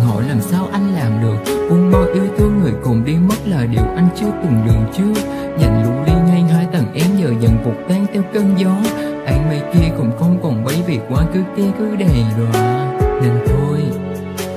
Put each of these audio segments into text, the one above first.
từng hỏi làm sao anh làm được. Buông bao yêu thương người cùng đi mất là điều anh chưa từng đường chưa Nhành lũ ly ngang hai tầng em giờ dần vụt tan theo cơn gió. Anh mây kia cũng không còn bấy việc quá cứ kia cứ đầy đọa Nên thôi,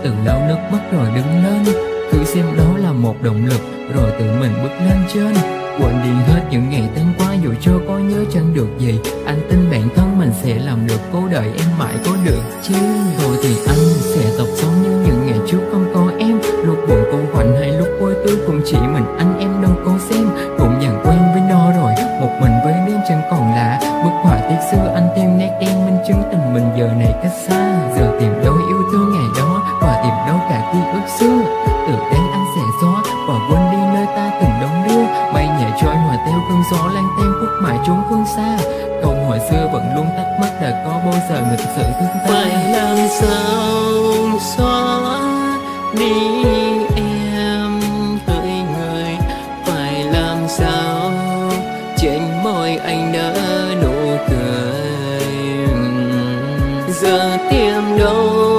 từ lâu nước mắt rồi đứng lên. Cứ xem đó là một động lực, Rồi tự mình bước lên trên. Quên đi hết những ngày tháng qua, Dù cho có nhớ chẳng được gì, Anh tin bản thân mình sẽ làm được Cố đợi em mãi có được. Chứ Rồi thì anh sẽ tập sống như những ngày trước không có em. Lúc buồn cô quạnh hay lúc vui tươi Cũng chỉ mình anh em đâu có xem. Cũng dần quen với nó rồi, Một mình với đêm chẳng còn lạ. Bức họa tiết xưa anh thêm nét đen Minh chứng tình mình giờ này cách xa. Giờ tìm đâu yêu thương ngày đó, Và tìm đâu cả ký ức xưa. Từ đây anh sẽ xóa, Và quên theo cơn gió lang thang phút mãi trốn phương xa. Câu hỏi xưa vẫn luôn thắc mắc Đã có bao giờ người thực sự thương ta? Phải làm sao xóa đi em hỡi người? Phải làm sao trên môi anh đã nụ cười? Giờ tìm đâu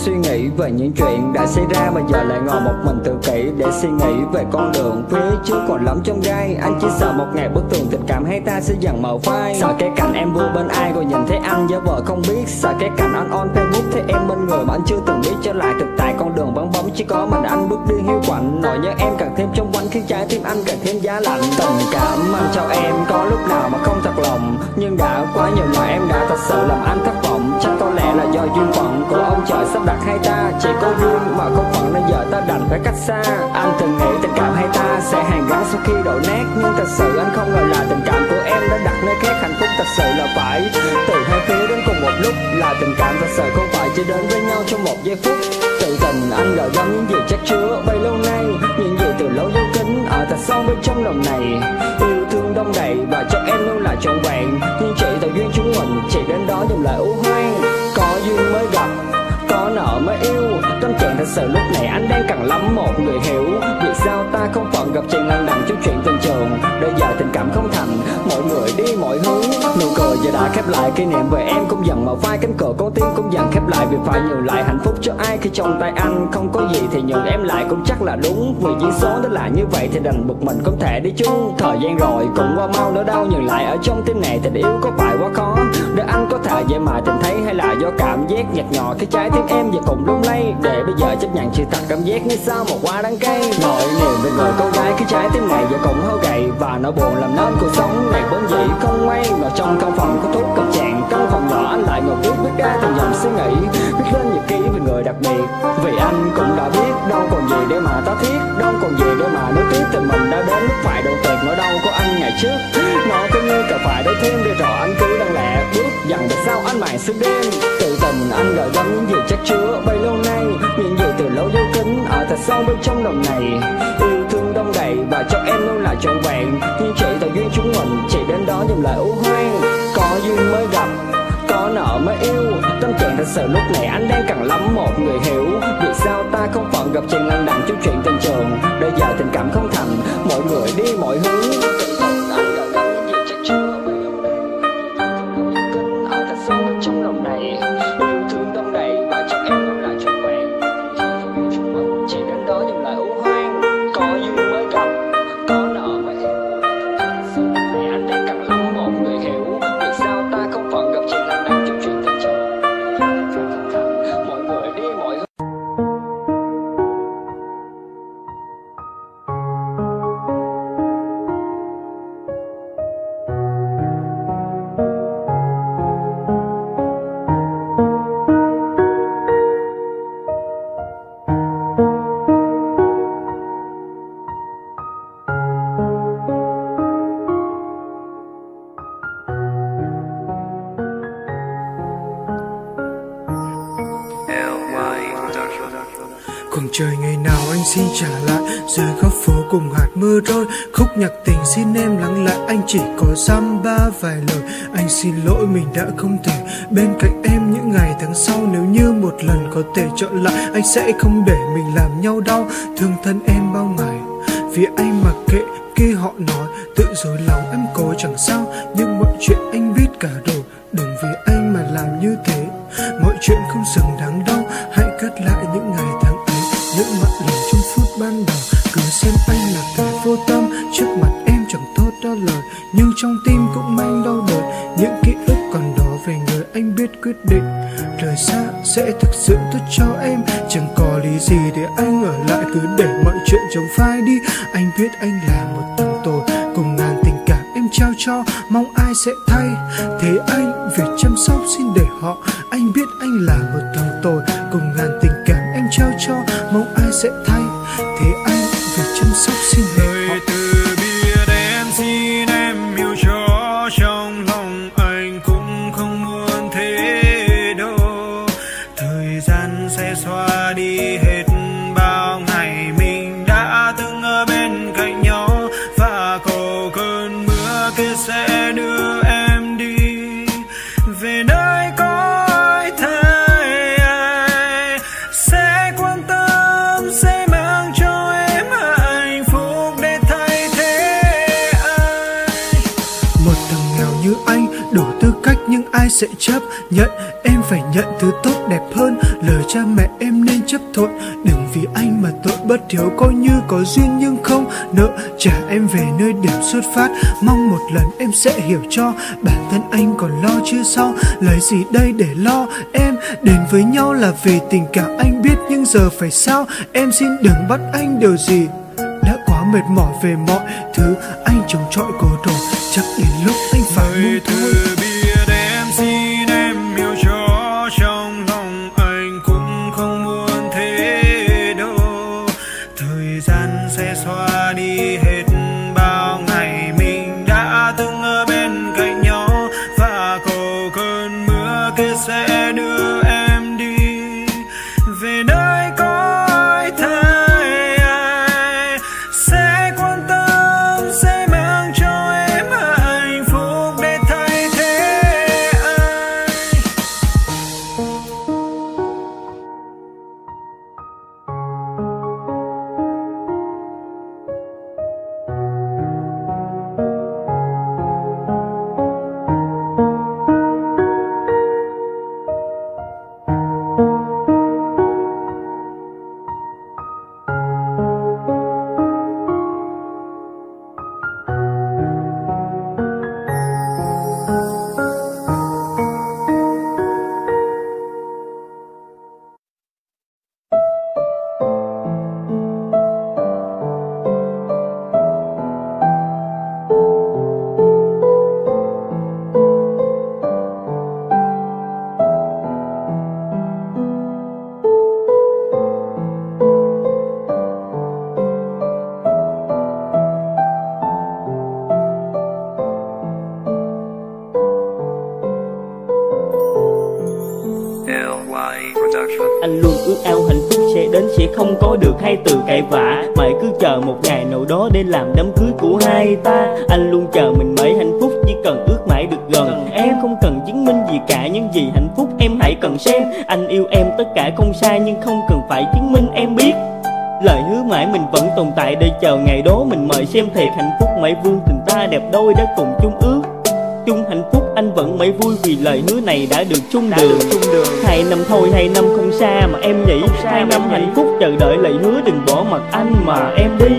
suy nghĩ về những chuyện đã xảy ra. Mà giờ lại ngồi một mình tự kỷ Để suy nghĩ về con đường phía trước. Còn lắm trong gai, Anh chỉ sợ một ngày bất tường tình cảm hay ta sẽ dần mờ phai. Sợ cái cảnh em vui bên ai rồi nhìn thấy anh giả vờ không biết. Sợ cái cảnh anh on facebook thấy em bên người mà anh chưa từng biết. Trở lại thực tại con đường vắng bóng chỉ có mình anh bước đi hiu quạnh. Nỗi nhớ em càng thêm trong quanh khiến trái tim anh càng thêm giá lạnh. Tình cảm anh cho em có lúc nào mà không thật lòng. Nhưng đã quá nhiều mà em đã thật sự làm anh thất vọng. Chắc có lẽ là nhờ duyên phận của ông trời sắp đặt hai ta. Chỉ có duyên mà không phận nên giờ ta đành phải cách xa. Anh từng nghĩ tình cảm hai ta sẽ hàn gắn sau khi đổ nát. Nhưng thật sự anh không ngờ là tình cảm của em đã đặt nơi khác. Hạnh phúc thật sự là phải từ hai phía đến cùng một lúc. Là tình cảm thật sự không phải chỉ đến với nhau trong một giây phút. Tự tình anh gợi gắm những gì chắc chứa. Bấy lâu nay, Những gì từ lâu dấu kín ở thật sâu bên trong lòng này. Yêu thương đông đầy và cho em luôn là trọn vẹn. Nhưng chỉ tạo duyên chúng mình, chỉ đến đó dừng lại u hoang duyên mới gặp. Có nợ mới yêu, tâm trạng thật sự lúc này anh đang cần lắm một người hiểu. Vì sao ta không phận gặp chuyện lằng đằng trong chuyện tình trường để giờ tình cảm không thành Mọi người đi, mọi hướng. Nụ cười giờ đã khép lại kỷ niệm về em cũng dần mở vai cánh cửa, con tim cũng dần khép lại. Vì phải nhường lại hạnh phúc cho ai khi trong tay anh Không có gì thì nhường em lại cũng chắc là đúng. Vì duyên số nó là như vậy thì đành một mình không thể đi chung. Thời gian rồi cũng qua mau nữa đâu nhường lại ở trong tim này tình yêu có phải quá khó? Để anh có thể dễ mà tình thấy hay là do cảm giác nhạt nhòa cái trái tim em giờ cùng lung lay? Để bây giờ chấp nhận sự thật, cảm giác như sao một quá đắng cay. Nỗi niềm về người cô trái tim này giờ cũng hao gầy Và nỗi buồn làm nên cuộc sống này vốn dĩ không may Ngồi trong căn phòng có thuốc cầm chàng Căn phòng nhỏ anh lại ngồi viết viết ra từng dòng suy nghĩ. Viết lên nhật ký về người đặc biệt. Vì anh cũng đã biết đâu còn gì để mà ta thiết, Đâu còn gì để mà nuối tiếc tình mình đã đến lúc phải đầu tuyệt nỗi đau của anh ngày trước. Nó cứ như cả phải đôi thêm để rõ anh cứ đang lẹ bước dần về sau anh mãi suốt đêm. Tự tình anh gợi gắm những gì chắc chứa bấy lâu nay. Những gì từ lâu dấu kính ở thật sâu bên trong lòng này. Yêu thương đông đầy và cho em luôn là trọn vẹn. Nhưng chỉ tạo duyên chúng mình, chỉ đến đó nhìn lại u hoang Có duyên mới gặp, có nợ mới yêu. Tâm trạng thật sự lúc này anh đang cần lắm một người hiểu. Vì sao ta không phận gặp chuyện lằng đằng trong chuyện tình trường? Bây giờ tình cảm không thành Mọi người đi mọi hướng. Đã không thể. Bên cạnh em những ngày tháng sau, Nếu như một lần có thể chọn lại, Anh sẽ không để mình làm nhau đau. Thương thân em bao ngày, Vì anh mặc kệ khi họ nói. Tự dối lòng em cố chẳng sao, Nhưng mọi chuyện anh biết cả rồi. Đừng vì anh mà làm như thế. Mọi chuyện không xứng đáng đâu. Hãy cất lại những ngày tháng ấy, Những mặn lòng trong phút ban đầu. Cứ xem anh là kẻ vô tâm, Trước mặt em chẳng thốt ra lời. Nhưng trong tim sẽ thực sự tốt cho em. Chẳng có lý gì để anh ở lại, Cứ để mọi chuyện trong phai đi. Anh biết anh là một thằng tồi, Cùng ngàn tình cảm em trao cho. Mong ai sẽ thay Thế anh việc chăm sóc xin để họ. Anh biết anh là một thằng tồi, Cùng ngàn tình cảm em trao cho. Mong ai sẽ thay tội bất hiếu Coi như có duyên nhưng không nợ Trả em về nơi điểm xuất phát Mong một lần em sẽ hiểu cho. Bản thân anh còn lo chưa sao? Lấy gì đây để lo? Em đến với nhau là vì tình cảm anh biết Nhưng giờ phải sao? Em xin đừng bắt anh điều gì đã quá mệt mỏi về mọi thứ. Anh chống chọi cô rồi chắc đến lúc anh phải buông thôi để chờ ngày đó mình mời xem thiệt hạnh phúc mãi vương tình ta đẹp đôi đã cùng chung ước. Chung hạnh phúc anh vẫn mãi vui vì lời hứa này đã được chung đường. hai năm thôi hai năm không xa mà em nghĩ. Hai năm hạnh phúc chờ đợi lời hứa đừng bỏ mặt anh mà em đi.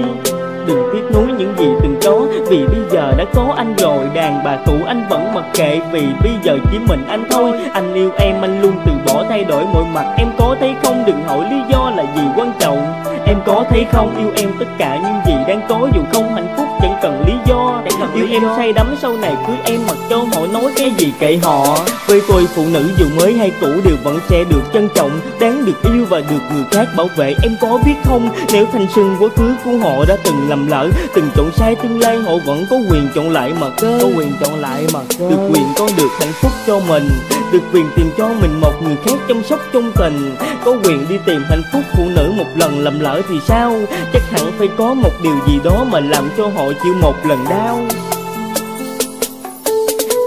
Đừng tiếc nuối những gì từng có vì bây giờ đã có anh rồi. Đàn bà cũ anh vẫn mặc kệ vì bây giờ chỉ mình anh thôi. Anh yêu em anh luôn từ bỏ thay đổi mọi mặt. Em có thấy không? Đừng hỏi lý do là gì quan trọng. Em có thấy không? Yêu em tất cả những gì đang có dù không hạnh phúc chẳng cần lý do. Yêu em say đắm sau này cưới em mặc cho họ nói cái gì kệ họ. Với tôi phụ nữ dù mới hay cũ đều vẫn sẽ được trân trọng đáng được yêu và được người khác bảo vệ. Em có biết không? Nếu thanh xuân quá khứ của họ đã từng lầm lỡ từng chọn sai tương lai họ vẫn có quyền chọn lại mà cơ. Có quyền chọn lại mà cơ. Được quyền có được hạnh phúc cho mình được quyền tìm cho mình một người khác chăm sóc chung tình. Có quyền đi tìm hạnh phúc phụ nữ một lần lầm lỡ thì sao? Chắc hẳn phải có một điều gì đó mà làm cho họ chịu một lần đau.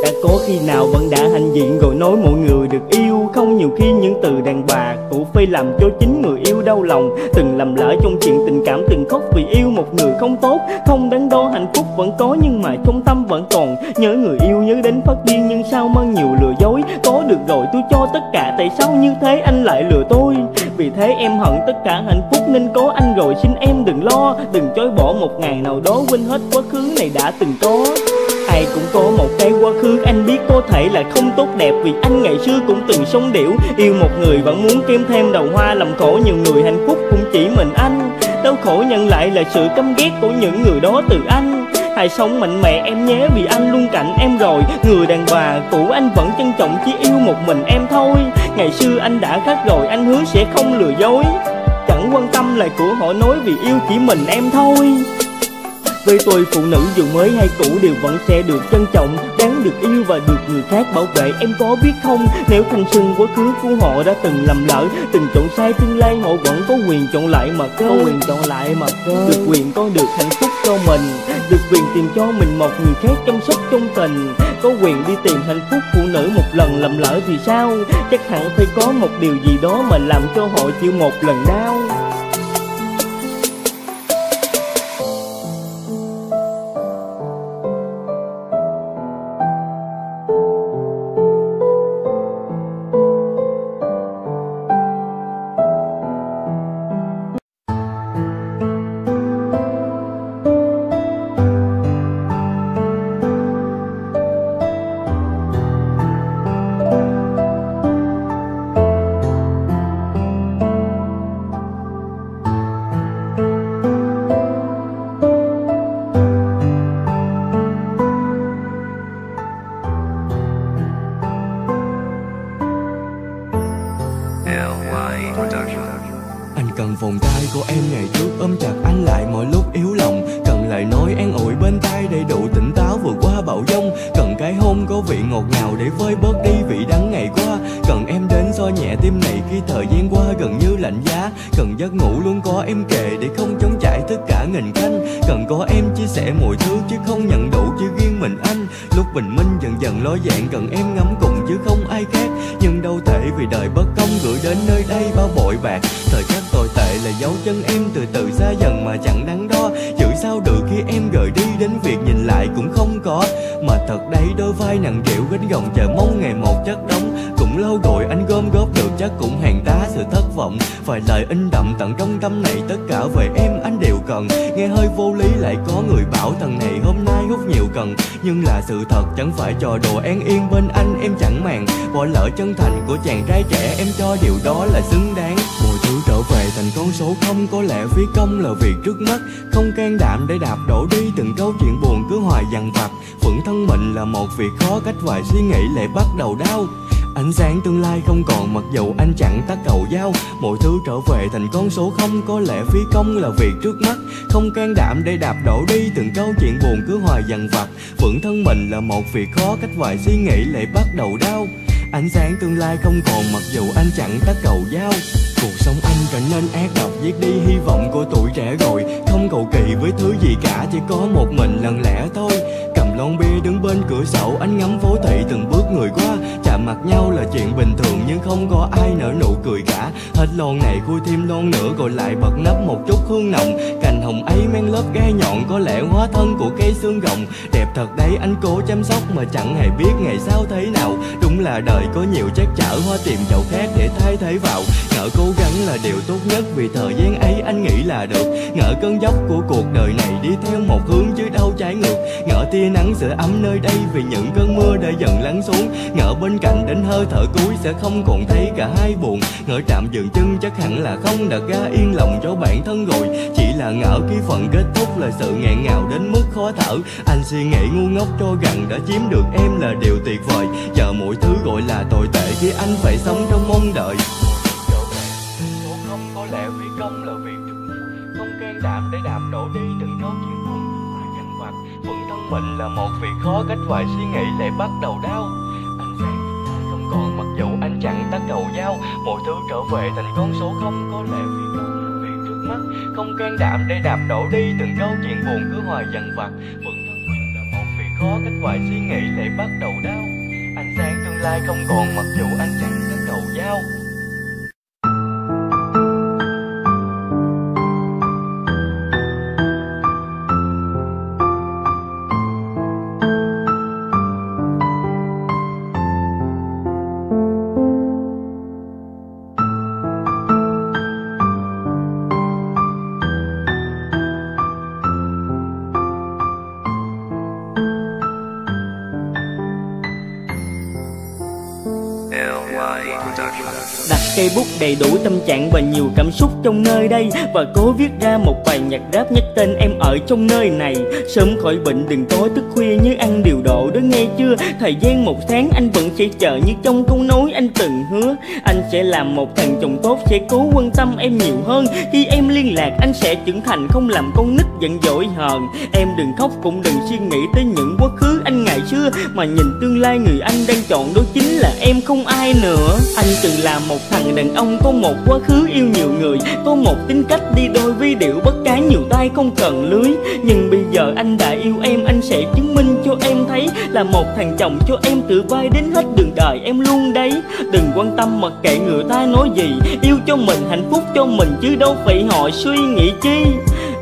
Đã có khi nào vẫn đã hạnh diện rồi nói mọi người được yêu? Không, nhiều khi những từ đàn bà cũng phải làm cho chính người yêu đau lòng. Từng làm lỡ trong chuyện tình cảm, từng khóc vì yêu một người không tốt. Không đáng đo hạnh phúc vẫn có nhưng mà trong tâm vẫn còn. Nhớ người yêu nhớ đến phát điên nhưng sao mang nhiều lừa dối? Có được rồi, tôi cho tất cả, tại sao như thế anh lại lừa tôi? Vì thế em hận tất cả hạnh phúc nên có anh rồi, xin em đừng lo. Đừng chối bỏ một ngày nào đó, quên hết quá khứ này đã từng có. Ai cũng có một cái quá khứ, anh biết có thể là không tốt đẹp. Vì anh ngày xưa cũng từng sống điểu, yêu một người vẫn muốn kiếm thêm đầu hoa. Làm khổ nhiều người, hạnh phúc cũng chỉ mình anh. Đau khổ nhận lại là sự căm ghét của những người đó từ anh hãy sống mạnh mẽ, em nhé, vì anh luôn cạnh em rồi. Người đàn bà cũ, anh vẫn trân trọng, chỉ yêu một mình em thôi. Ngày xưa anh đã khác rồi, anh hứa sẽ không lừa dối. Chẳng quan tâm lời của họ nói vì yêu chỉ mình em thôi. Với tôi, phụ nữ dù mới hay cũ đều vẫn sẽ được trân trọng được yêu và được người khác bảo vệ. Em có biết không Nếu thanh xuân quá khứ của họ đã từng lầm lỡ Từng chọn sai tương lai họ vẫn có quyền chọn lại mà cơ. Có quyền chọn lại mà cơ. Được quyền có được hạnh phúc cho mình Được quyền tìm cho mình một người khác chăm sóc trong tình. Có quyền đi tìm hạnh phúc phụ nữ một lần lầm lỡ thì sao? Chắc hẳn phải có một điều gì đó mà làm cho họ chịu một lần đau việc khó cách hoài, suy nghĩ lại bắt đầu đau. Ánh sáng tương lai không còn, mặc dù anh chẳng tắt cầu dao. Mọi thứ trở về thành con số không, có lẽ phí công là việc trước mắt. Không can đảm để đạp đổ đi, từng câu chuyện buồn cứ hoài dằn vặt. Phận thân mình là một việc khó cách hoài, suy nghĩ lại bắt đầu đau. Ánh sáng tương lai không còn, mặc dù anh chẳng tắt cầu dao. Cuộc sống anh trở nên ác độc, giết đi hy vọng của tuổi trẻ rồi. Không cầu kỳ với thứ gì cả, Chỉ có một mình lần lẽ thôi. Cầm lon bia đứng bên cửa sổ Anh ngắm phố thị từng bước người qua. Chạm mặt nhau là chuyện bình thường, Nhưng không có ai nở nụ cười cả. Hết lon này khui thêm lon nữa, Rồi lại bật nắp một chút hương nồng. Cành hồng ấy men lớp gai nhọn, Có lẽ hóa thân của cây xương rồng Đẹp thật đấy, anh cố chăm sóc Mà chẳng hề biết ngày sau thế nào. Đúng là đời có nhiều trắc trở, Hoa tìm chậu khác để thay thế vào. Cố gắng là điều tốt nhất Vì thời gian ấy anh nghĩ là được. Ngỡ cơn dốc của cuộc đời này Đi theo một hướng chứ đâu trái ngược. Ngỡ tia nắng sẽ ấm nơi đây Vì những cơn mưa đã dần lắng xuống. Ngỡ bên cạnh đến hơi thở cuối Sẽ không còn thấy cả hai buồn. Ngỡ trạm dừng chân chắc hẳn là không đặt ra yên lòng cho bản thân rồi. Chỉ là ngỡ khi phần kết thúc là sự ngẹn ngào đến mức khó thở. Anh suy nghĩ ngu ngốc cho rằng đã chiếm được em là điều tuyệt vời. Giờ mọi thứ gọi là tồi tệ khi anh phải sống trong mong đợi không có lẽ vì công là việc trước mắt Không can đảm để đạp đổ đi từng câu chuyện buồn mà dằn vặt vẫn thân mình là một việc khó cách vài suy nghĩ lại bắt đầu đau. Anh sang không còn, mặc dù anh chẳng tắt đầu dao. Mọi thứ trở về thành con số không, có lẽ vì công là việc trước mắt. Không can đảm để đạp đổ đi từng câu chuyện buồn cứ hoài dằn vặt. Vẫn thân mình là một việc khó cách vài suy nghĩ lại bắt đầu đau. Ánh sáng tương lai không còn, mặc dù anh chẳng tắt đầu dao. Cây bút đầy đủ tâm trạng và nhiều cảm xúc trong nơi đây. Và cố viết ra một bài nhạc rap nhắc tên em ở trong nơi này. Sớm khỏi bệnh đừng tối thức khuya như ăn điều độ đó nghe chưa? Thời gian một tháng anh vẫn sẽ chờ như trong câu nói anh từng hứa. Anh sẽ làm một thằng chồng tốt, sẽ cố quan tâm em nhiều hơn. Khi em liên lạc, anh sẽ trưởng thành, không làm con nít giận dỗi hờn. Em đừng khóc cũng đừng suy nghĩ tới những quá khứ anh ngày xưa. Mà nhìn tương lai người anh đang chọn đó chính là em không ai nữa. Anh từng là một thằng đàn ông có một quá khứ yêu nhiều người, có một tính cách đi đôi với điệu bất cái nhiều tay không cần lưới. Nhưng bây giờ anh đã yêu em, anh sẽ chứng minh cho em thấy là một thằng chồng cho em từ vai đến hết đường đời em luôn đấy. Đừng quan tâm mặc kệ người ta nói gì, yêu cho mình, hạnh phúc cho mình, chứ đâu phải họ suy nghĩ chi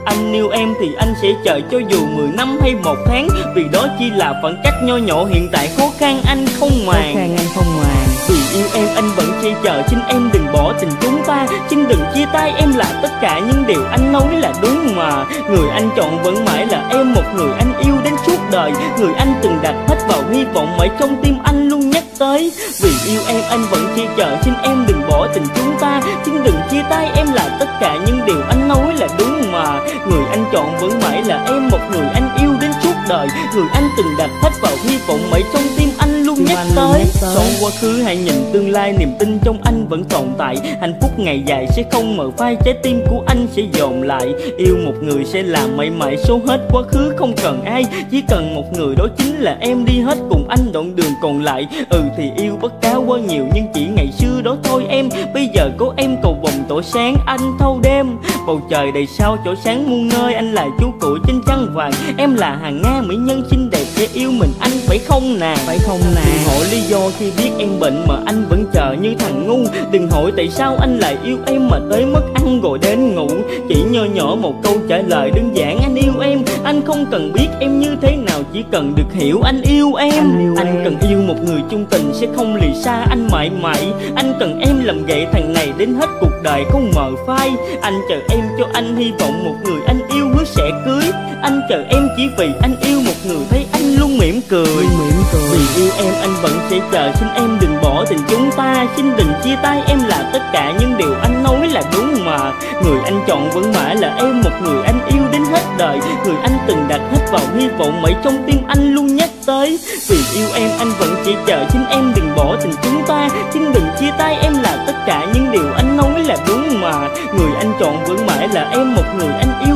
anh yêu em thì anh sẽ chờ cho dù 10 năm hay một tháng. Vì đó chỉ là khoảng cách nho nhỏ hiện tại khó khăn anh không màng. Khó khăn anh không màng. Vì yêu em anh vẫn sẽ chờ Xin em đừng bỏ tình chúng ta Xin đừng chia tay em là tất cả những điều anh nói là đúng mà. Người anh chọn vẫn mãi là em Một người anh yêu đến suốt đời. Người anh từng đặt hết vào hy vọng Ở trong tim anh luôn nhắc tới. Vì yêu em, anh vẫn che chờ Xin em đừng bỏ tình chúng ta. Xin đừng chia tay, em là tất cả những điều anh nói là đúng mà. Người anh chọn vẫn mãi là em, Một người anh yêu đến suốt đời. Người anh từng đặt hết vào hy vọng, mãi trong tim anh luôn nhắc tới. Son quá khứ hãy nhìn tương lai Niềm tin trong anh vẫn tồn tại. Hạnh phúc ngày dài sẽ không mờ phai Trái tim của anh sẽ dồn lại. Yêu một người sẽ làm mãi mãi số hết quá khứ không cần ai. Chỉ cần một người đó chính là em đi hết cùng anh đoạn đường còn lại. Ừ thì yêu bất cá quá nhiều Nhưng chỉ ngày xưa đó thôi em. Bây giờ có em cầu vòng tỏa sáng anh thâu đêm. Bầu trời đầy sao chỗ sáng muôn nơi Anh là chú cuội trên trăng vàng. Em là hàng Nga mỹ nhân xinh đẹp để yêu mình anh phải không nàng Phải không Đừng nàng hỏi lý do khi biết em bệnh mà anh vẫn chờ như thằng ngu. Đừng hỏi tại sao anh lại yêu em mà tới mức ăn rồi đến ngủ. Chỉ nho nhỏ một câu trả lời đơn giản anh yêu em. Anh không cần biết em như thế nào chỉ cần được hiểu anh yêu em. Anh yêu Anh em. cần yêu một người chung tình sẽ không lìa xa anh mãi mãi. Anh cần em làm gậy thằng này đến hết cuộc đời không mờ phai. Anh chờ em cho anh hy vọng một người anh yêu hứa sẽ cưới Anh chờ em chỉ vì anh yêu một người thấy anh luôn mỉm cười. Mỉm cười. Vì yêu em anh vẫn sẽ chờ Xin em đừng bỏ tình chúng ta Xin đừng chia tay em là tất cả những điều anh nói là đúng mà. Người anh chọn vẫn mãi là em Một người anh yêu đến hết đời. Người anh từng đặt hết vào hy vọng Ở trong tim anh luôn nhắc tới. Vì yêu em anh vẫn sẽ chờ Xin em đừng bỏ tình chúng ta Xin đừng chia tay em là tất cả những điều anh nói là đúng mà. Người anh chọn vẫn mãi là em Một người anh yêu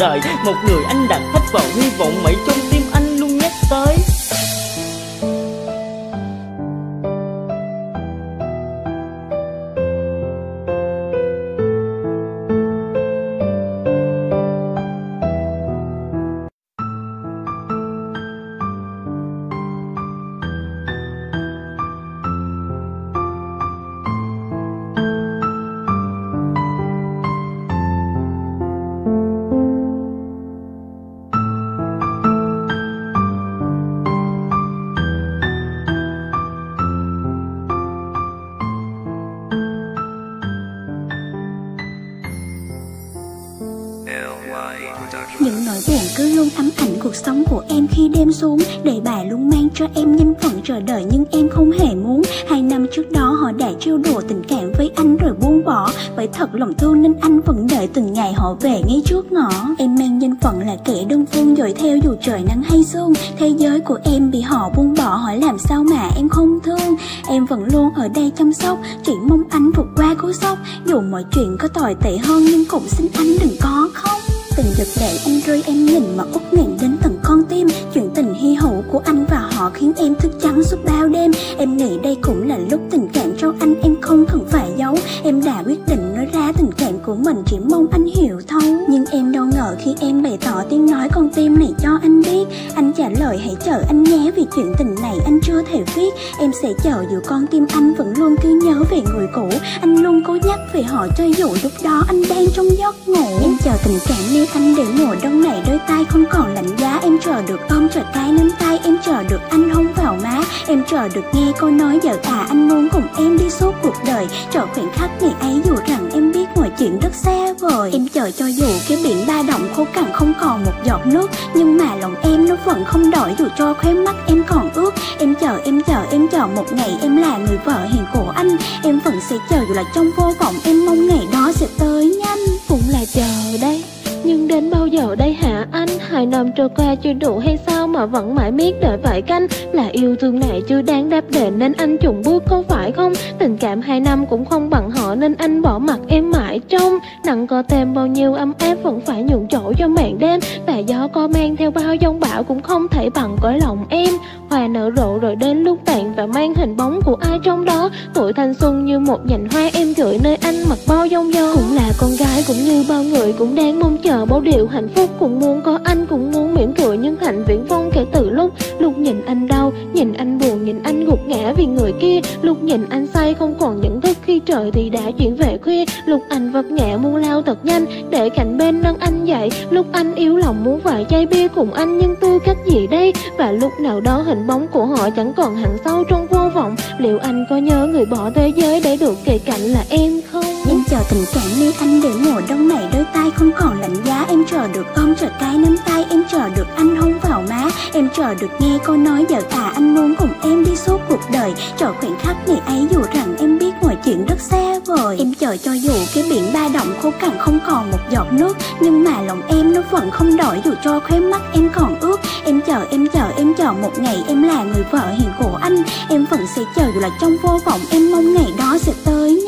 đời. Một người anh đặt hết vào hy vọng Ở trong tim để bà luôn mang cho em nhân thẳng chờ đợi nhưng em không hề muốn. Hai năm trước đó họ đã trêu đùa tình cảm với anh rồi buông bỏ. Bởi thật lòng thương nên anh vẫn đợi từng ngày họ về ngay trước ngõ. Em mang nhân phận là kẻ đơn phương dội theo dù trời nắng hay sương. Thế giới của em bị họ buông bỏ, hỏi làm sao mà em không thương? Em vẫn luôn ở đây chăm sóc, chỉ mong anh vượt qua cú sốc. Dù mọi chuyện có tồi tệ hơn nhưng cũng xin anh đừng có không tình giật để anh rơi, em nhìn mà út nghẹn đến tận con tim. Chuyện tình hy hữu của anh và họ khiến em thức trắng suốt bao đêm. Em nghĩ đây cũng là lúc tình cảm cho anh em không cần phải giấu. Em đã quyết định nói ra tình cảm của mình, chỉ mong anh hiểu thấu. Nhưng em đâu ngờ khi em bày tỏ tiếng nói con tim này cho anh biết. Anh trả lời, hãy chờ anh nhé, vì chuyện tình này anh chưa thể viết. Em sẽ chờ dù con tim anh vẫn luôn cứ nhớ về người cũ. Anh luôn cố nhắc về họ cho dù lúc đó anh đang trong giấc ngủ. Em chờ tình cảm như anh để mùa đông này đôi tay không còn lạnh giá. Em chờ được ôm chờ cái nắm tay, em chờ được anh hôn vào má. Em chờ được nghe câu nói giờ à anh muốn cùng em đi suốt cuộc đời. Chờ khoảnh khắc ngày ấy dù rằng em biết mọi chuyện rất xa vời. Em chờ cho dù cái biển ba động khô cằn không còn một giọt nước, nhưng mà lòng em nó vẫn không đổi. Dù cho khóe mắt em còn ướt, em chờ em chờ em chờ một ngày em là người vợ hiền của anh. Em vẫn sẽ chờ dù là trong vô vọng, em mong ngày đó sẽ tới nhanh. Cũng là chờ đây nhưng đến bao giờ đây hả anh? Hai năm trôi qua chưa đủ hay sao mà vẫn mãi miết đợi vài canh? Là yêu thương này chưa đáng đáp đền nên anh chùng bước có phải không? Tình cảm hai năm cũng không bằng họ nên anh bỏ mặt em mãi trong. Nặng có thêm bao nhiêu âm áp vẫn phải nhường chỗ cho màn đêm. Và gió có mang theo bao giông bão cũng không thể bằng cõi lòng em. Hòa nở rộ rồi đến lúc tàn và mang hình bóng của ai trong đó. Tuổi thanh xuân như một nhành hoa em gửi nơi anh mặc bao giông gió. Cũng là con gái cũng như bao người cũng đang mong chờ bao điều hạnh phúc Cũng muốn có anh cũng muốn mỉm cười nhưng hạnh viễn phong kể từ lúc Lúc nhìn anh đau, nhìn anh buồn, nhìn anh gục ngã vì người kia. Lúc nhìn anh say không còn nhận thức khi trời thì đã chuyển về khuya. Lúc anh vật ngã muốn lao thật nhanh để cạnh bên nâng anh dậy. Lúc anh yếu lòng muốn vài chai bia cùng anh nhưng tư cách gì đây? Và lúc nào đó hình bóng của họ chẳng còn hẳn sâu trong vô vọng. Liệu anh có nhớ người bỏ thế giới để được kề cạnh là em không? Em chờ tình cảm như anh để mùa đông này đôi tay không còn lạnh giá chờ được ôm chặt cái nắm tay, Em chờ được anh hôn vào má. Em chờ được nghe cô nói giờ à anh muốn cùng em đi suốt cuộc đời. Chờ khoảnh khắc ngày ấy dù rằng em biết mọi chuyện rất xa vời. Em chờ cho dù cái biển ba động khô cằn không còn một giọt nước, Nhưng mà lòng em nó vẫn không đổi. Dù cho khóe mắt em còn ướt, Em chờ em chờ em chờ một ngày em là người vợ hiền của anh. Em vẫn sẽ chờ dù là trong vô vọng, em mong ngày đó sẽ tới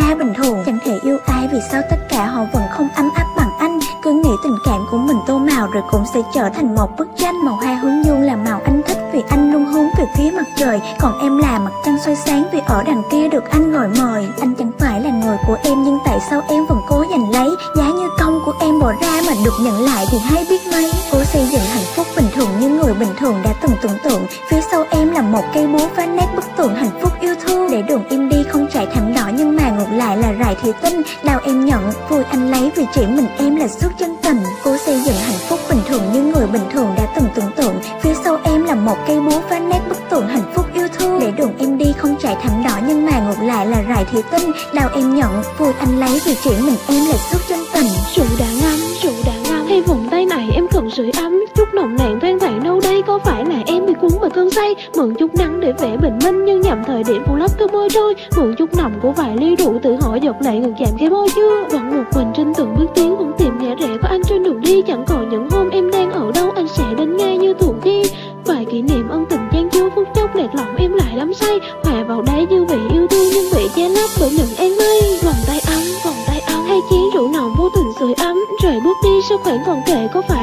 ra bình thường. Chẳng thể yêu ai vì sao tất cả họ vẫn không ấm áp bằng anh. Cứ nghĩ tình cảm của mình tô màu rồi cũng sẽ trở thành một bức tranh. Màu hoa hướng dương là màu anh thích vì anh luôn hướng về phía mặt trời. Còn em là mặt trăng soi sáng vì ở đằng kia được anh gọi mời. Anh chẳng phải là người của em nhưng tại sao em vẫn cố giành lấy? Giá như công của em bỏ ra mà được nhận lại thì hay biết mấy. Cố xây dựng hạnh phúc bình thường như người bình thường đã từng tưởng tượng. Phía sau em là một cây búa phá nát bức tượng hạnh phúc yêu thương. Để đường em đi không trải thảm đỏ nhưng mà ngược lại là rải thủy tinh đào em nhận, vui anh lấy vì chỉ mình em là suốt chân tình. Cố xây dựng hạnh phúc bình thường như người bình thường đã từng tưởng tượng. Phía sau em là một cây búa phá nét bức tượng hạnh phúc yêu thương. Để đường em đi không chạy thẳng đỏ nhưng mà ngược lại là rải thủy tinh đào em nhận, vui anh lấy vì chỉ mình em là suốt chân tình. Rượu đã ngắm, rượu đã ngắm Hay vùng tay này em cần sưởi ấm. Chút nồng nàn thoang thoảng đâu đây có phải là em bị cuốn vào cơn say? Mượn chút nắng để vẽ bình minh nhưng nhầm thời điểm phủ lớp trôi mượn chút nồng của vài ly rượu tự hỏi giật lại ngừng chạm cái môi chưa vẫn một mình trên từng bước tiến vẫn tìm ngã rẽ của anh trên đường đi. Chẳng còn những hôm em đang ở đâu, anh sẽ đến ngay như thường khi vài kỷ niệm ân tình gian chưa phút chốc lẹt lòng em lại lắm say. Hòa vào đấy dư vị yêu thương nhưng bị che lấp bởi những em mây. Vòng tay ấm, vòng tay ấm hai chén rượu nồng vô tình sưởi ấm. Rồi bước đi sau khoảng còn kệ có phải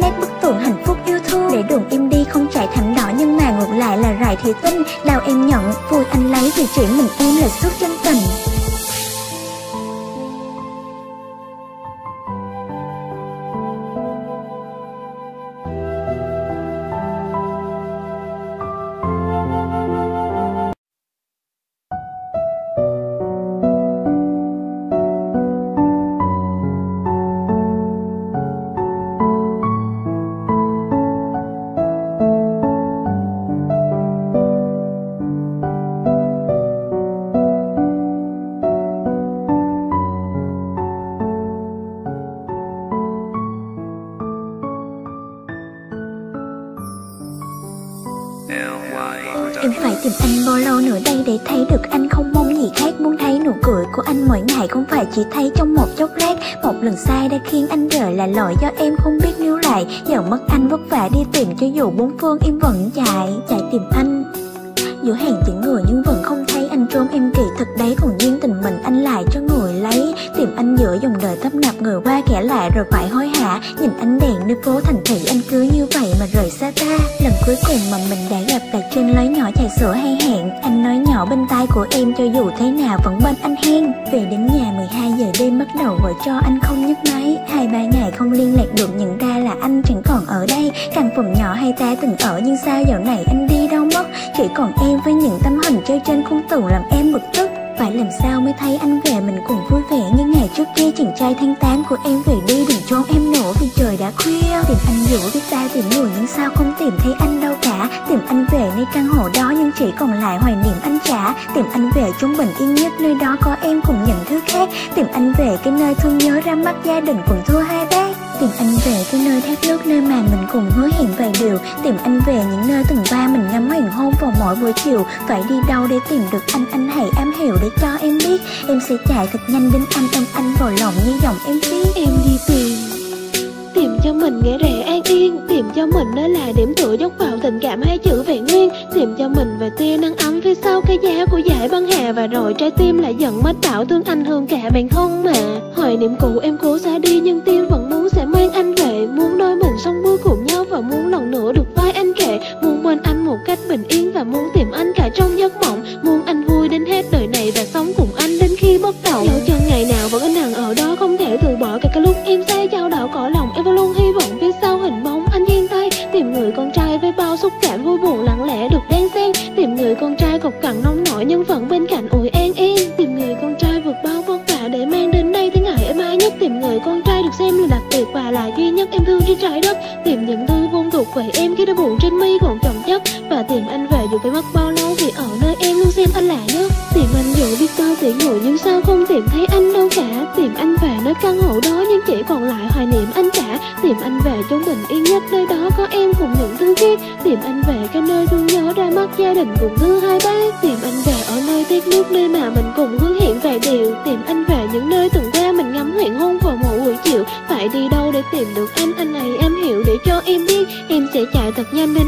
nét bức tường hạnh phúc yêu thương. Để đường im đi không chạy thảm đỏ nhưng mà ngược lại là rải thủy tinh. Đào em nhận, vui anh lấy vì chỉ mình em là suốt chân tình lần sai đã khiến anh rời là lỗi do em không biết níu lại. Giờ mất anh vất vả đi tìm cho dù bốn phương, em vẫn chạy Chạy hứa hẹn vài điều Tìm anh về những nơi từng ba mình ngắm hoàng hôn vào mỗi buổi chiều. Phải đi đâu để tìm được anh, anh hãy am hiểu để cho em biết. Em sẽ chạy thật nhanh đến anh, ôm anh vào lòng như dòng em viết em đi tìm tìm cho mình nghĩa rẻ an yên. Tìm cho mình nơi là điểm tựa dốc vào tình cảm hai chữ vẹn nguyên. Tìm cho mình về tia nắng ấm phía sau cái giá của giải băng hà. Và rồi trái tim lại giận mất bảo thương anh hơn cả bạn thân mà. Hoài niệm cũ em cố xa đi nhưng tim vẫn muốn sẽ mang anh về. Muốn đôi mình sống vui cùng nhau và muốn tìm anh về cái nơi thương nhớ ra mắt gia đình cùng thứ hai bác. Tìm anh về ở nơi tiếc nước nơi mà mình cùng hứa hẹn vài điều. Tìm anh về những nơi từng qua mình ngắm hoàng hôn vào một buổi chiều. Phải đi đâu để tìm được anh? Anh này em hiểu để cho em biết. Em sẽ chạy thật nhanh đến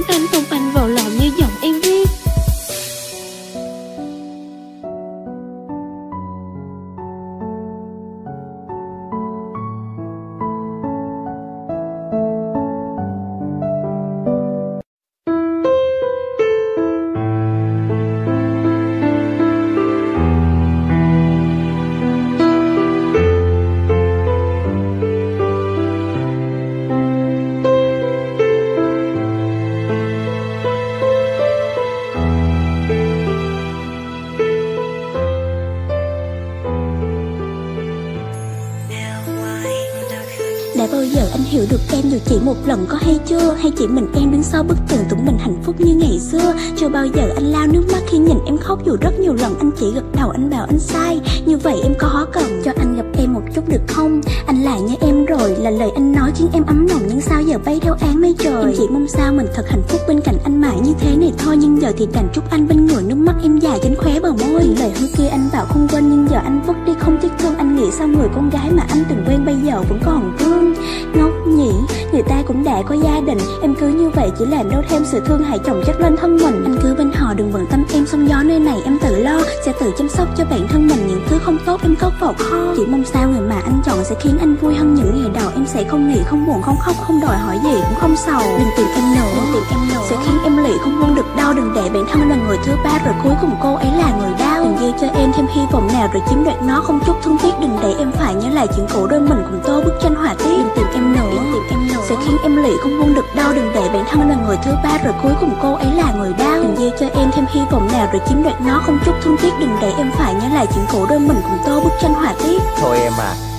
chỉ một lần có hay chưa? Hay chỉ mình em đứng sau bức tường tưởng mình hạnh phúc như ngày xưa? Chưa bao giờ anh lao nước mắt khi nhìn em khóc, Dù rất nhiều lần anh chỉ gật đầu, anh bảo anh sai. Như vậy em có cần cho anh gặp em một chút được không? Anh lại như em rồi là lời anh nói khiến em ấm lòng. Nhưng sao giờ bay theo áng mây trời? Em chỉ mong sao mình thật hạnh phúc bên cạnh anh mãi như thế này thôi. Nhưng giờ thì đành chúc anh bên người nước mắt em dài trên khóe bờ môi. Những lời hứa kia anh bảo không quên nhưng giờ anh vứt đi không tiếc thương. Anh nghĩ sao người con gái mà anh từng quen bây giờ vẫn còn thương? Ngốc nhỉ, người ta cũng đã có gia đình. Em cứ như vậy chỉ làm đâu thêm sự thương hại chồng chất lên thân mình. Anh cứ bên họ đừng bận tâm em sóng gió nơi này. Em tự lo Sẽ tự chăm sóc cho bản thân mình. Những thứ không tốt em cất vào kho. Chỉ mong sao người mà anh chọn sẽ khiến anh vui hơn những ngày đầu. Em sẽ không nghĩ, không buồn, không khóc, không đòi hỏi gì cũng không sầu Đừng tìm em nữa, đừng tìm em nữa. Sẽ khiến em lì không buông được đau. Đừng để bản thân là người thứ ba rồi cuối cùng cô ấy là người đau. Đừng ghi cho em thêm hy vọng nào rồi chiếm đoạt nó. Không chút thương tiếc Đừng để em phải nhớ lại chuyện cũ. Đôi mình cùng tô bức tranh họa tiết. Đừng tìm em nữa, đừng tìm em nữa. Sẽ khiến em lì không buông được đau. Đừng để bản thân là người thứ ba rồi cuối cùng cô ấy là người đau. Đừng ghi cho em thêm hy vọng nào rồi chiếm đoạt nó. Không chút thương tiếc Đừng để em phải nhớ lại chuyện cũ. Đôi mình cùng tô bức tranh họa tiết. Thôi em à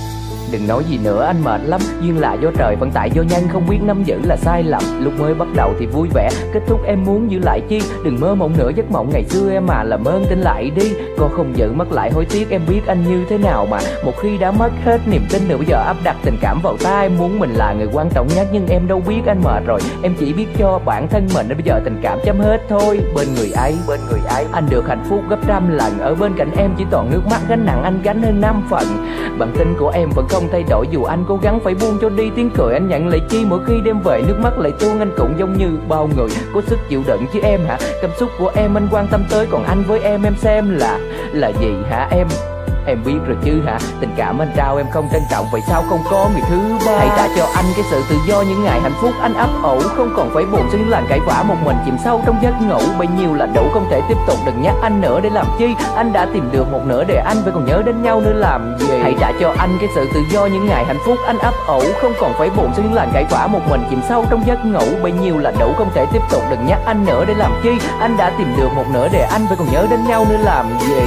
Đừng nói gì nữa anh mệt lắm. Duyên lạ do trời vận tải do nhanh không biết nắm giữ là sai lầm. Lúc mới bắt đầu thì vui vẻ Kết thúc em muốn giữ lại chi? Đừng mơ mộng nữa giấc mộng ngày xưa em mà làm ơn tin lại đi. Con không giữ mất lại hối tiếc em biết anh như thế nào mà. Một khi đã mất hết niềm tin nữa bây giờ áp đặt tình cảm vào ta Em muốn mình là người quan trọng nhất nhưng em đâu biết anh mệt rồi. Em chỉ biết cho bản thân mình nên bây giờ tình cảm chấm hết thôi. Bên người ấy, bên người ấy. Anh được hạnh phúc gấp trăm lần. Ở bên cạnh em chỉ toàn nước mắt gánh nặng anh gánh hơn năm phần. Bản tin của em vẫn không không thay đổi dù anh cố gắng phải buông cho đi tiếng cười, anh nhận lại chi mỗi khi đem về. Nước mắt lại tuôn, anh cũng giống như bao người có sức chịu đựng chứ em hả? Cảm xúc của em anh quan tâm tới, còn anh với em em xem là là gì hả em? Em biết rồi chứ hả? Tình cảm anh trao em không trân trọng, Vậy sao không có người thứ ba? Hãy trả cho anh cái sự tự do những ngày hạnh phúc, anh ấp ủ, Không còn phải buồn xuyên làng cãi vã một mình. Chìm sâu trong giấc ngủ, Bấy nhiêu là đủ không thể tiếp tục. Đừng nhắc anh nữa để làm chi? Anh đã tìm được một nửa để anh, vẫn còn nhớ đến nhau nữa làm gì? Hãy trả cho anh cái sự tự do những ngày hạnh phúc, anh ấp ủ, Không còn phải buồn xuyên làng cãi vã một mình. Chìm sâu trong giấc ngủ, Bấy nhiêu là đủ không thể tiếp tục. Đừng nhắc anh nữa để làm chi? Anh đã tìm được một nửa để anh, vẫn còn nhớ đến nhau nữa làm gì?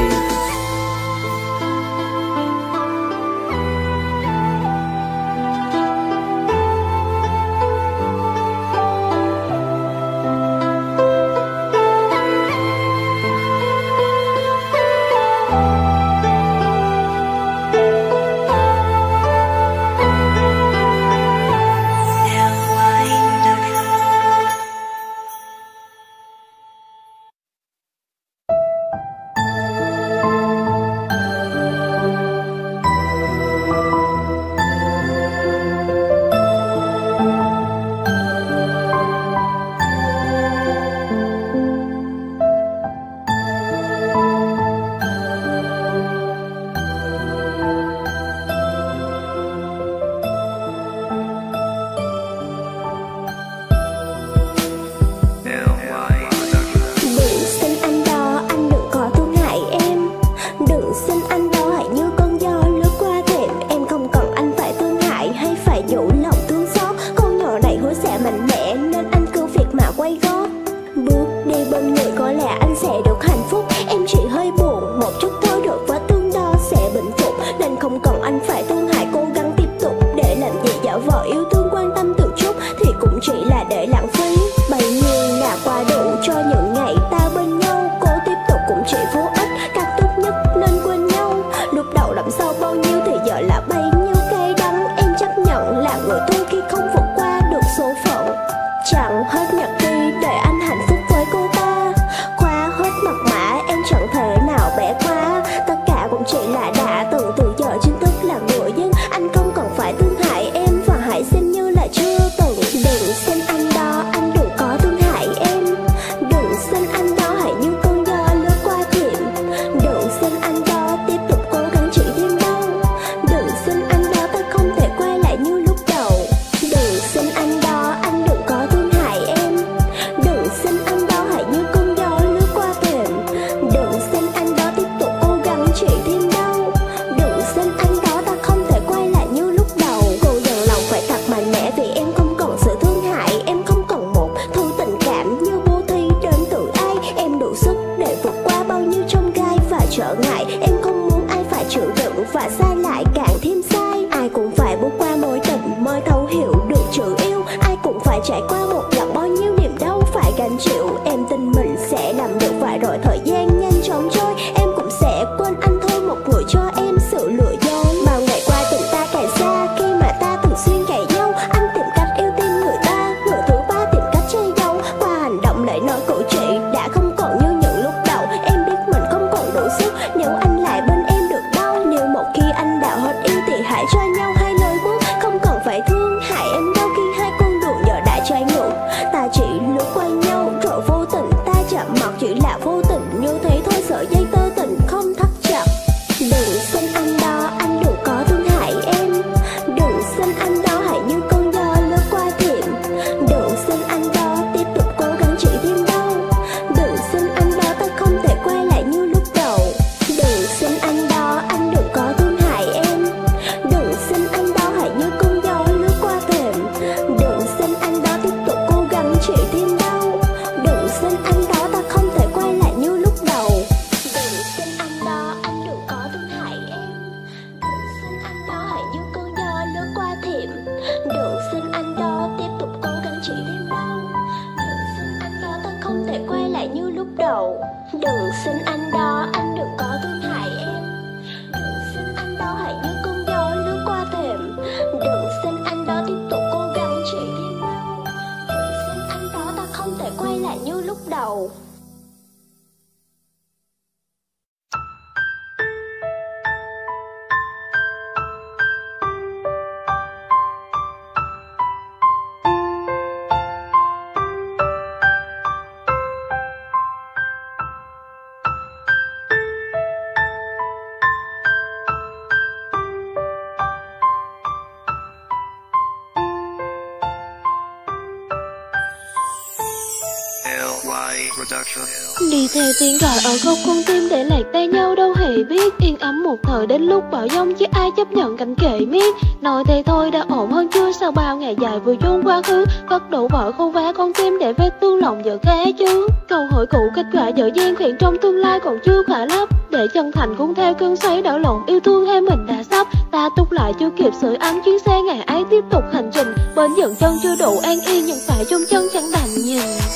Đến lúc bảo dông chứ ai chấp nhận cảnh kệ miết Nói thế thôi đã ổn hơn chưa? Sau bao ngày dài vừa chôn quá khứ? Cất đổ vỡ khâu vá con tim để vết tương lòng giờ khá chứ? Câu hỏi cũ kết quả dở dang khuyển trong tương lai còn chưa khả lấp. Để chân thành cũng theo cơn xoáy đảo lộn, yêu thương hai mình đã sắp. Ta túc lại chưa kịp sưởi ấm chuyến xe, ngày ấy tiếp tục hành trình. Bên dần chân chưa đủ an yên, nhưng phải trong chân chẳng đạt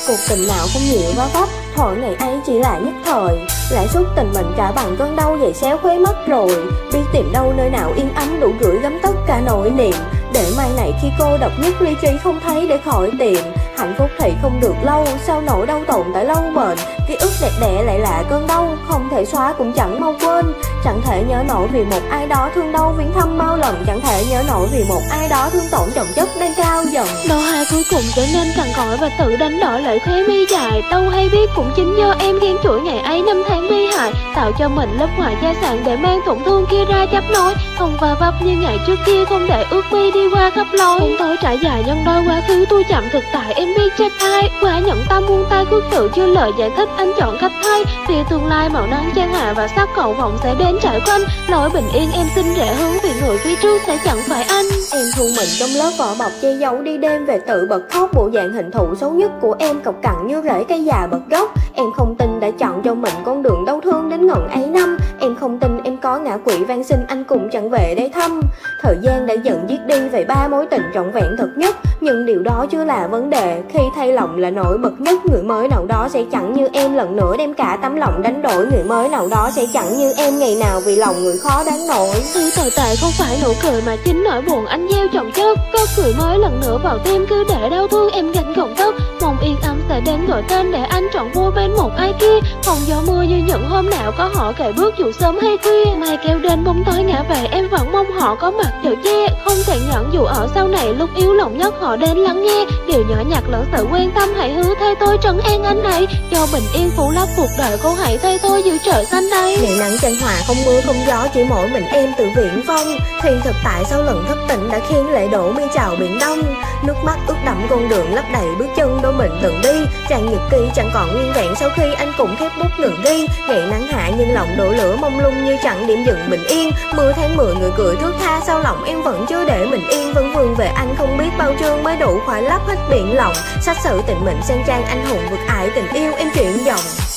cuộc tình nào không nhiều va vấp Thổi ngày ấy chỉ là nhất thời, Lãi suất tình mình trả bằng cơn đau dày xéo khuấy mất rồi. Biết tìm đâu nơi nào yên ấm đủ gửi gắm tất cả nỗi niềm. Để mai này khi cô độc nhất ly trí không thấy để khỏi tìm Hạnh phúc thì không được lâu, Sao nỗi đau tồn tại lâu bền? Ký ức đẹp đẽ lại là cơn đau, Không thể xóa cũng chẳng mau quên. Chẳng thể nhớ nổi vì một ai đó thương đau viễn thăm bao lần. Chẳng thể nhớ nổi vì một ai đó thương tổn trọng chất đang cao dần. Đôi hai cuối cùng trở nên cằn cõi và tự đánh đổi lại khóe mi dài. Đâu hay biết cũng chính do em ghen chuỗi ngày ấy năm tháng bi hại Tạo cho mình lớp ngoài gia sản để mang tổn thương kia ra chấp nối. Không va vấp như ngày trước kia không để ước mi đi qua khắp lối. Cũng tôi trải dài nhân đôi quá khứ tôi chậm thực tại em biết trách ai Quá nhận tâm buông tay quyết tự chưa lời giải thích, anh chọn cách thay Vì tương lai màu nắng trang hạ và sắc cầu vọng sẽ đến trải quanh. Nỗi bình yên em xin rẽ hướng vì người phía trước sẽ chẳng phải anh. Em thu mình trong lớp vỏ bọc che giấu đi đêm về tự bật khóc. Bộ dạng hình thù xấu nhất của em cọc cằn như rễ cây già bật gốc. Em không tin đã chọn cho mình con đường đau thương đến ngần ấy năm. Em không tin em có ngã quỵ van xin anh cũng chẳng về đây thăm. Thời gian đã dần giết đi về ba mối tình trọn vẹn thật nhất, Nhưng điều đó chưa là vấn đề. Khi thay lòng là nổi bật nhất, Người mới nào đó sẽ chẳng như em lần nữa đem cả tấm lòng đánh đổi. Người mới nào đó sẽ chẳng như em ngày nào vì lòng người khó đáng nổi Thứ tồi tệ không phải nụ cười mà chính nỗi buồn anh gieo trọng chất Có cười mới lần nữa vào tim cứ để đau thương em gánh gồng tóc Mong yên ấm sẽ đến gọi tên để anh chọn vui bên một ai kia. Phòng gió mưa như những hôm nào có họ kề bước dù sớm hay khuya. Mai kéo đến bóng tối ngã về, em vẫn mong họ có mặt chở che. Không thể nhận dù ở sau này, lúc yếu lòng nhất họ đến lắng nghe. Điều nhỏ nhặt lẫn sự quan tâm, hãy hứa thay tôi trấn an anh này Cho bình yên phủ lấp cuộc đời cô hãy thay tôi giữ trời xanh đây. Ngày nắng chân hòa, không mưa không gió, chỉ mỗi mình em tự viễn vong. Thiên thực tại sau lần thất tỉnh đã khiến lệ đổ mi chào biển đông? Nước mắt ướt đẫm con đường lấp đầy bước chân đôi mình từng đi. Trang nhật ký chẳng còn nguyên vẹn, sau khi anh cũng khép bút ngừng đi. Ngày nắng hạ, nhưng lòng đổ lửa mông lung như chẳng điểm dừng bình yên. Mưa tháng mười người cười thước tha sau lòng em vẫn chưa để mình yên? Vẫn vương về anh, không biết bao chương mới đủ khỏi lấp hết biển lòng Sách sử tình mệnh sang trang anh hùng vượt ải tình yêu, em chuyển dòng.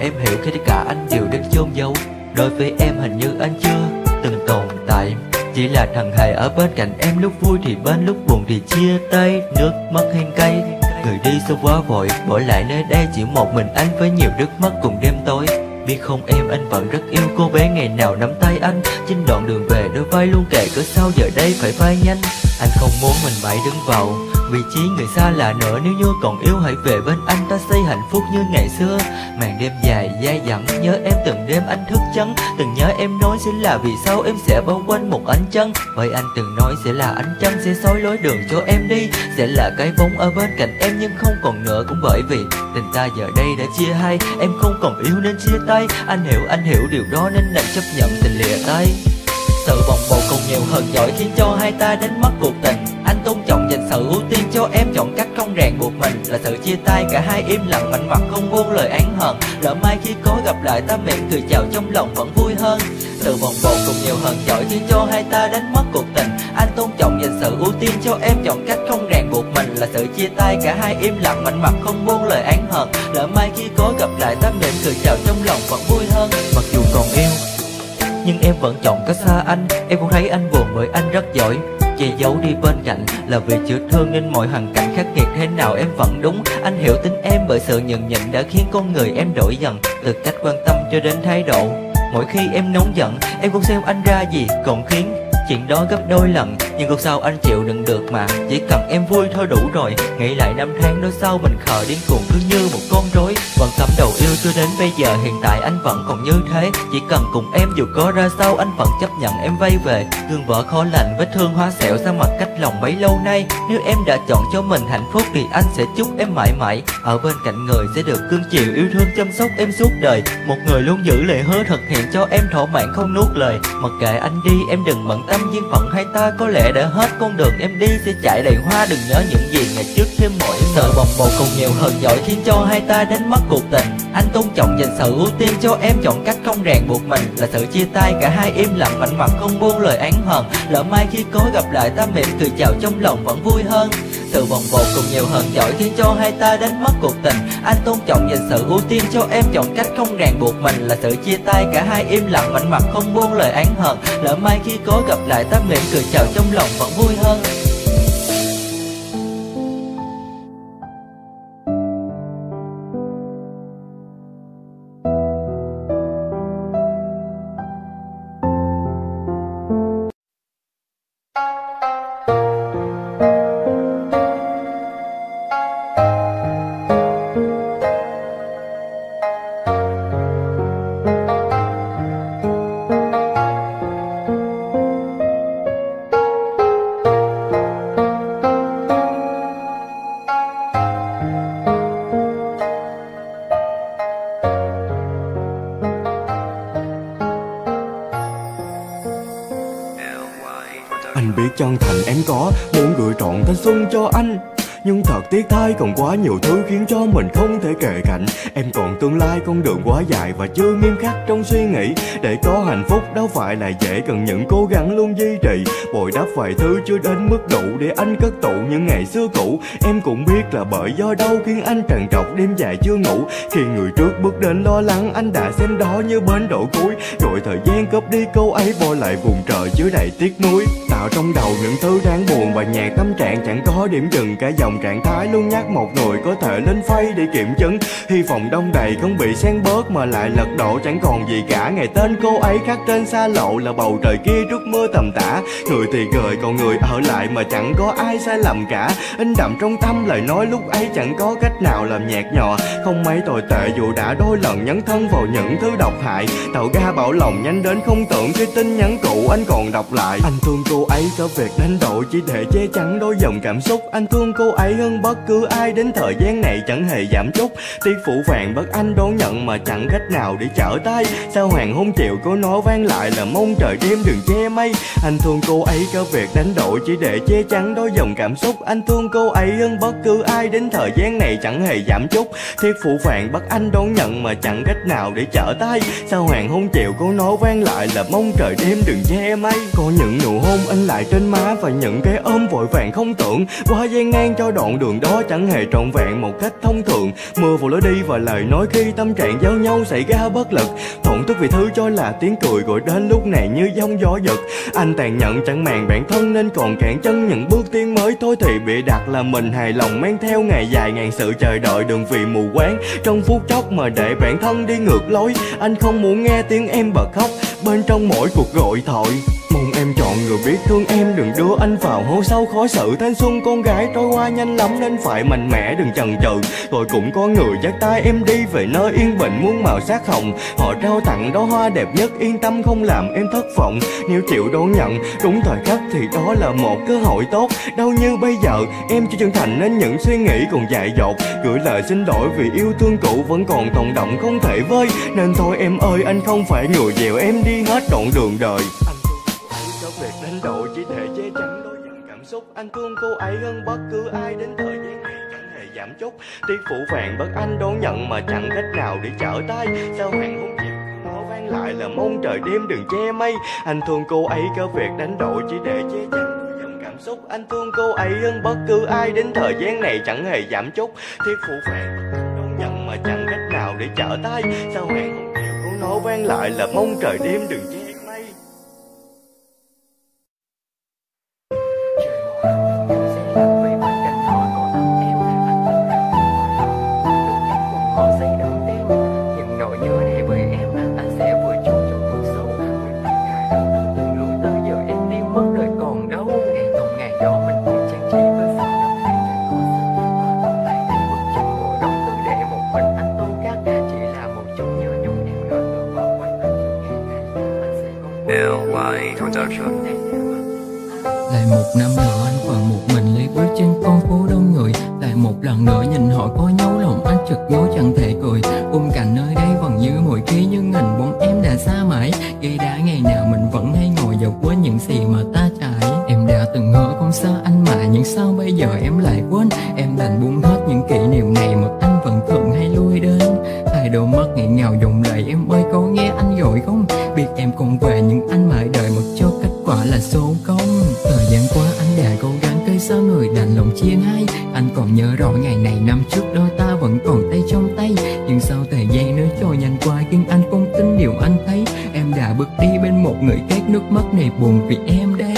Em hiểu khi tất cả anh đều đang chôn giấu. Đối với em hình như anh chưa từng tồn tại. Chỉ là thằng hề ở bên cạnh em lúc vui thì bên lúc buồn thì chia tay. Nước mắt hen cay, Người đi sao quá vội. Bỏ lại nơi đây chỉ một mình anh với nhiều nước mắt cùng đêm tối. Biết không em anh vẫn rất yêu cô bé, ngày nào nắm tay anh. Trên đoạn đường vai luôn kể cỡ sau giờ đây phải vai nhanh? Anh không muốn mình mãi đứng vào vị trí người xa lạ nữa. Nếu như còn yêu hãy về bên anh, ta xây hạnh phúc như ngày xưa. Màn đêm dài, dai dẳng, nhớ em từng đêm anh thức trắng. Từng nhớ em nói sẽ là vì sao em sẽ bao quanh một ánh trăng. Bởi anh từng nói sẽ là ánh trăng, sẽ soi lối đường cho em đi. Sẽ là cái bóng ở bên cạnh em nhưng không còn nữa. Cũng bởi vì tình ta giờ đây đã chia hai, em không còn yêu nên chia tay. Anh hiểu anh hiểu điều đó nên đành chấp nhận tình lìa tay sự bồng bột cùng nhiều hơn giỏi khiến cho hai ta đánh mất cuộc tình. Anh tôn trọng dành sự, ưu tiên cho em chọn cách không ràng buộc mình. Là sự chia tay, cả hai im lặng, mạnh mặt không buông lời án hận. Lỡ mai khi có gặp lại, ta miệng cười chào trong lòng vẫn vui hơn. Sự bồng bột cùng nhiều hơn giỏi khiến cho hai ta đánh mất cuộc tình. Anh tôn trọng dành sự, ưu tiên cho em chọn cách không ràng buộc mình. Là sự chia tay, cả hai im lặng, mạnh mặt không buông lời án hận. Lỡ mai khi có gặp lại, ta miệng cười chào trong lòng vẫn vui hơn. Mặc dù còn yêu nhưng em vẫn chọn cách xa anh. Em cũng thấy anh buồn bởi anh rất giỏi. Che giấu đi bên cạnh là vì chữa thương Nên mọi hoàn cảnh khắc nghiệt thế nào em vẫn đúng. Anh hiểu tính em bởi sự nhận nhịn đã khiến con người em đổi dần Từ cách quan tâm cho đến thái độ. Mỗi khi em nóng giận, em cũng xem anh ra gì còn khiến chuyện đó gấp đôi lần. Nhưng cuộc sau anh chịu đựng được mà. Chỉ cần em vui thôi đủ rồi. Nghĩ lại năm tháng đôi sau mình khờ điên cuồng cứ như một con rối vẫn cắm đầu yêu cho đến bây giờ, hiện tại anh vẫn còn như thế. Chỉ cần cùng em dù có ra sao, anh vẫn chấp nhận em vay về. Gương vỡ khó lành vết thương hoa sẹo ra mặt cách lòng bấy lâu nay. Nếu em đã chọn cho mình hạnh phúc thì anh sẽ chúc em mãi mãi. Ở bên cạnh người sẽ được cưng chiều, yêu thương chăm sóc em suốt đời. Một người luôn giữ lời hứa thực hiện cho em thỏa mãn không nuốt lời. Mặc kệ anh đi, em đừng bận tâm duyên phận hai ta có lẽ đã hết con đường em đi. Sẽ chạy đầy hoa, đừng nhớ những gì ngày trước thêm mỗi sợ. Bồng bột cùng nhiều hơn giỏi khiến cho hai ta đánh mất cuộc tình. Anh tôn trọng dành sự, ưu tiên cho em chọn cách không ràng buộc mình. Là sự chia tay, cả hai im lặng, mạnh mặt không buông lời án hận lỡ mai khi có gặp lại, ta mỉm cười chào trong lòng vẫn vui hơn. Sự vòng vột cùng nhiều hơn giỏi khiến cho hai ta đánh mất cuộc tình. Anh tôn trọng dành sự, ưu tiên cho em chọn cách không ràng buộc mình. Là sự chia tay, cả hai im lặng, mạnh mặt không buông lời án hận lỡ mai khi có gặp lại, ta mỉm cười chào trong lòng vẫn vui hơn. Anh biết chân thành em có, muốn gửi trọn thanh xuân cho anh. Nhưng thật tiếc thay còn quá nhiều thứ khiến cho mình không thể kề cạnh. Em còn tương lai con đường quá dài và chưa nghiêm khắc trong suy nghĩ. Để có hạnh phúc đâu phải là dễ, cần những cố gắng luôn duy trì. Bồi đắp vài thứ chưa đến mức đủ để anh cất tụ những ngày xưa cũ. Em cũng biết là bởi do đâu khiến anh trằn trọc, đêm dài chưa ngủ. Khi người trước bước đến lo lắng, anh đã xem đó như bến đổ cuối. Rồi thời gian cướp đi câu ấy bỏ lại vùng trời chứa đầy tiếc nuối. Tạo trong đầu những thứ đáng buồn và nhạc tâm trạng. Chẳng có điểm dừng, cả dòng trạng thái luôn nhắc một người có thể lên phay để kiểm chứng. Hy vọng đông đầy không bị xen bớt mà lại lật đổ. Chẳng còn gì cả, ngày tên cô ấy khắc trên xa lộ là bầu trời kia trước mưa tầm tã. Người thì gời, còn người ở lại mà chẳng có ai sai lầm cả. In đậm trong tâm lời nói lúc ấy chẳng có cách nào làm nhạt nhòa không mấy tồi tệ, dù đã đôi lần nhấn thân vào những thứ độc hại. Tàu ga bảo lòng nhanh đến không tưởng cái tin nhắn cũ, anh còn đọc lại. Anh thương cô ấy có việc đánh đổi chỉ để che chắn đôi dòng cảm xúc. Anh thương cô ấy hơn bất cứ ai đến thời gian này, chẳng hề giảm chút. Tiếc phụ vàng bất anh đón nhận mà chẳng cách nào để trở tay. Sao hoàng hôn chiều cô nói vang lại là mong trời đêm đừng che mây. Anh thương cô ấy có việc đánh đổi chỉ để che chắn đôi dòng cảm xúc. Anh thương cô ấy hơn bất cứ ai đến thời gian này, chẳng hề giảm chút. Thiết phụ vàng bắt anh đón nhận mà chẳng cách nào để trở tay. Sao hoàng hôn chiều cô nói vang lại là mong trời đêm đừng che mây. Có những nụ hôn anh anh lại trên má và những cái ôm vội vàng không tưởng. Qua gian ngang cho đoạn đường đó chẳng hề trọn vẹn một cách thông thường. Mưa vào lối đi và lời nói khi tâm trạng giao nhau xảy ra bất lực. Thổn thức vì thứ cho là tiếng cười gọi đến lúc này như giông gió giật. Anh tàn nhẫn chẳng màng bản thân nên còn cản chân những bước tiến mới. Thôi thì bị đặt là mình hài lòng mang theo ngày dài ngàn sự chờ đợi đừng vì mù quáng. Trong phút chốc mà để bản thân đi ngược lối, anh không muốn nghe tiếng em bật khóc bên trong mỗi cuộc gọi thoại mong em chọn người biết thương em, đừng đưa anh vào hố sâu. Khó xử thanh xuân, con gái trôi qua nhanh lắm, nên phải mạnh mẽ, đừng chần chừ. Rồi cũng có người dắt tay em đi về nơi yên bình, muôn màu sắc hồng. Họ trao tặng đó hoa đẹp nhất, yên tâm không làm em thất vọng. Nếu chịu đón nhận, đúng thời khắc thì đó là một cơ hội tốt. Đâu như bây giờ, em chưa chân thành nên những suy nghĩ còn dại dột. Gửi lời xin lỗi vì yêu thương cũ vẫn còn tồn động không thể vơi. Nên thôi em ơi, anh không phải người dèo em đi hết đoạn đường đời. anh đánh độ chỉ thể che chắn đôi dòng cảm xúc. Anh thương cô ấy hơn bất cứ ai đến thời gian này, chẳng hề giảm chút. Tiếc phụ vàng bất anh, đón nhận mà chẳng cách nào để trở tay. Sao hoàng hôn chịu nó vang lại là mong trời đêm đừng che mây. Anh thương cô ấy có việc đánh độ chỉ để che chắn đôi cảm xúc. Anh thương cô ấy hơn bất cứ ai đến thời gian này, chẳng hề giảm chút. Thiết phụ phàng bất anh, đón nhận mà chẳng cách nào để trở tay. Sao hoàng hôn chịu câu nói vang lại là mong trời đêm đừng che năm nữa anh còn một mình lấy bước trên con phố đông người. Lại một lần nữa nhìn họ có nhau lòng, anh chợt nhớ chẳng thể cười. Khung cảnh nơi đây vẫn như mỗi khi nhưng hình bóng em đã xa mãi. Gây đã ngày nào mình vẫn hay ngồi và quên những gì mà ta trải. Em đã từng hứa không xa anh mà nhưng sao bây giờ em lại quên? Em đành buông hết những kỷ niệm này mà anh vẫn thường hay lui đến. Hai đôi mắt nghẹn ngào dòng lệ, em ơi có nghe anh gọi không? Biết em còn về những phải là số không Thời gian qua anh đã cố gắng cây sao người, đành lòng chia hai Anh còn nhớ rõ ngày này, năm trước đôi ta vẫn còn tay trong tay. Nhưng sau thời gian nó trôi nhanh qua, nhưng anh không tin điều anh thấy. Em đã bước đi bên một người khác, nước mắt này buồn vì em đây.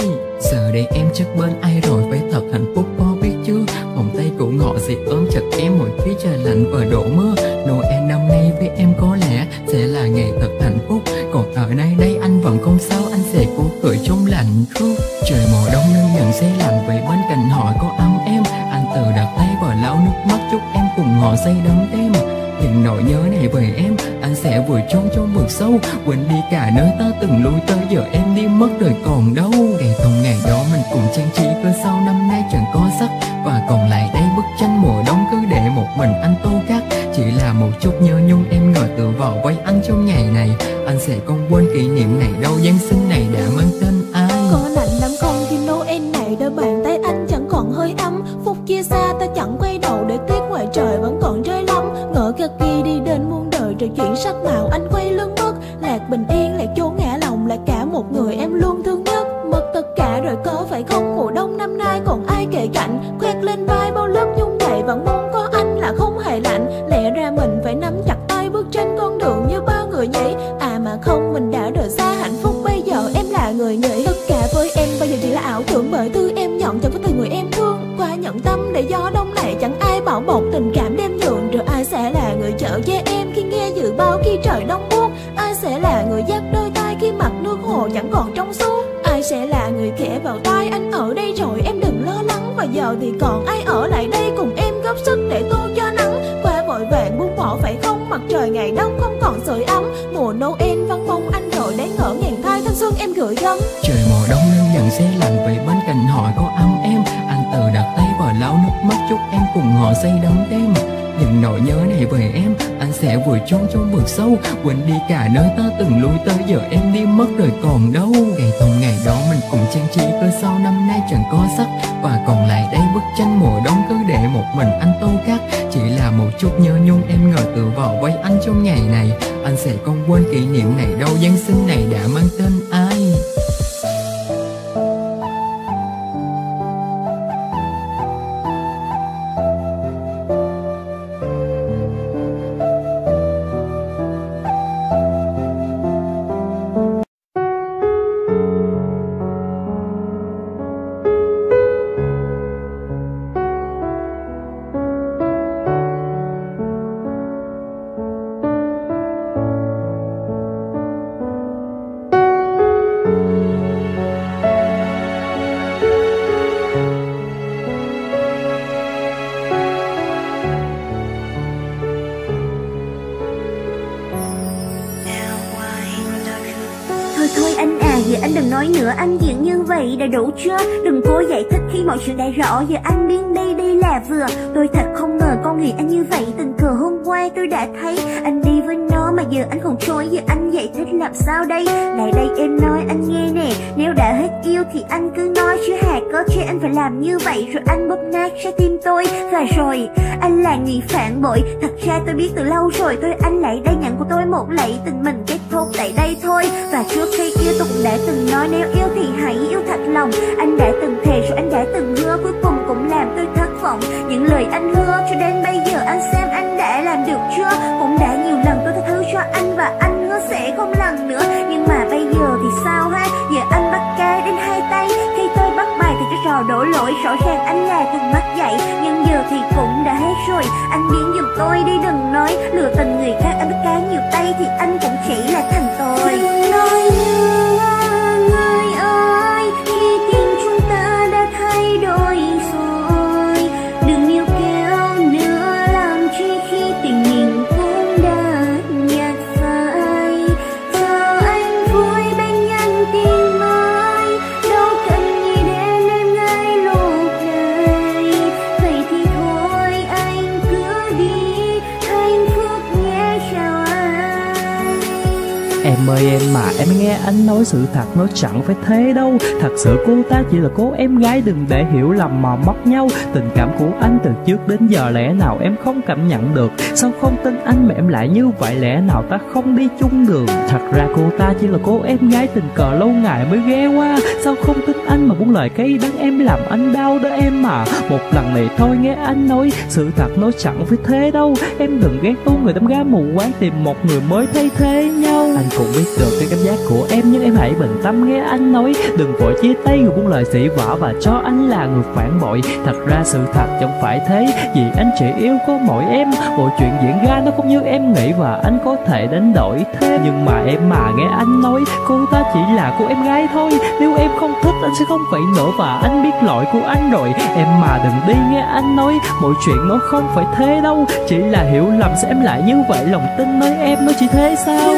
Giờ đây em chắc bên ai rồi, phải thật hạnh phúc, có biết chưa? Vòng tay của ngọ sẽ ôm chặt em, mỗi khi trời lạnh và đổ mưa. Noel năm nay với em có lẽ sẽ là ngày thật hạnh phúc. Còn ở đây đây anh vẫn không sao, anh sẽ cố cười trong lạnh khúc Trời mùa đông nên nhận xe lạnh vậy bên cạnh họ có ấm em Anh từ đặt tay vào lau nước mắt, chúc em cùng họ say đắm đêm. Những nỗi nhớ này về em, Anh sẽ vùi trốn trong vực sâu. Quên đi cả nơi ta từng lui tới, Giờ em đi mất rồi còn đâu. Ngày thông ngày đó mình cùng trang trí Cơ sau năm nay chẳng có sắc, Và còn lại đây bức tranh mùa đông để một mình anh tô cắt Chỉ là một chút nhớ nhung, em ngờ tự vào quay anh trong ngày này. Anh sẽ không quên kỷ niệm này, đâu, Giáng sinh này đã mang tên ai Có lạnh lắm không khi Noel này đã bạn đông sẽ lạnh về bên cạnh họ có ấm em. Anh từ đặt tay vào lau nước mắt, Chúc em cùng họ say đắm đêm. Những nỗi nhớ này về em, Anh sẽ vùi chôn trong vực sâu. Quên đi cả nơi ta từng lui tới, Giờ em đi mất rồi còn đâu. Ngày thông ngày đó mình cùng trang trí Cơ sau năm nay chẳng có sắc. Và còn lại đây bức tranh mùa đông, Cứ để một mình anh tô cát Chỉ là một chút nhớ nhung, em ngờ tự vào với anh trong ngày này. Anh sẽ không quên kỷ niệm này đâu, Giáng sinh này đã mang tên anh. Đủ chưa? Đừng cố giải thích khi mọi chuyện đã rõ. Giờ anh biến đây đây là vừa. Tôi thật không ngờ con người anh như vậy. Tình cờ hôm qua tôi đã thấy. Anh đi với nó mà giờ anh còn trôi giờ anh giải thích làm sao đây? Lại đây em nói anh nghe nè. Nếu đã hết yêu thì anh cứ nói chứ hà có chứ anh phải làm như vậy rồi anh bóp nát trái tim tôi. Và rồi, anh là người phản bội. Thật ra tôi biết từ lâu rồi. Tôi anh lại đây nhận của tôi một lạy tình mình tại đây thôi. Và trước khi yêu tôi đã từng nói, nếu yêu thì hãy yêu thật lòng. Anh đã từng thề rồi, anh đã từng hứa, cuối cùng cũng làm tôi thất vọng. Những lời anh hứa cho đến bây giờ anh xem anh đã làm được chưa? Cũng đã nhiều lần tôi tha thứ cho anh và anh hứa sẽ không lần nữa. Nhưng mà bây giờ thì sao ha? Giờ anh bắt ca đến hai tay. Khi tôi bắt bài thì cho trò đổ lỗi, rõ ràng anh là thằng mất dạy nhưng giờ thì rồi, anh biến giùm tôi đi, đừng nói lừa tình người khác, anh bắt cá nhiều tay thì anh cũng chỉ là thành tôi đừng nói nữa Em mà em nghe anh nói sự thật nó chẳng phải thế đâu. Thật sự cô ta chỉ là cố em gái đừng để hiểu lầm mà mất nhau. Tình cảm của anh từ trước đến giờ lẽ nào em không cảm nhận được? Sao không tin anh mà em lại như vậy? Lẽ nào ta không đi chung đường? Thật ra cô ta chỉ là cô em gái tình cờ lâu ngày mới ghé qua. Sao không tin anh mà buông lời cây đắng em làm anh đau đó em mà? Một lần này thôi nghe anh nói, sự thật nó chẳng phải thế đâu. Em đừng ghét tu người đâm ga mù quáng tìm một người mới thay thế nhau. Anh cũng biết được cái cảm giác của em, nhưng em hãy bình tâm nghe anh nói. Đừng vội chia tay người buông lời sĩ vả và cho anh là người phản bội. Thật ra sự thật chẳng phải thế, Vì anh chỉ yêu có mỗi em. Mọi chuyện diễn ra nó không như em nghĩ và anh có thể đánh đổi thêm. Nhưng mà em mà nghe anh nói, cô ta chỉ là cô em gái thôi. Nếu em không thích, anh sẽ không phải nữa và anh biết lỗi của anh rồi. Em mà đừng đi nghe anh nói, Mọi chuyện nó không phải thế đâu. Chỉ là hiểu lầm sẽ em lại như vậy, Lòng tin nơi em nó chỉ thế sao?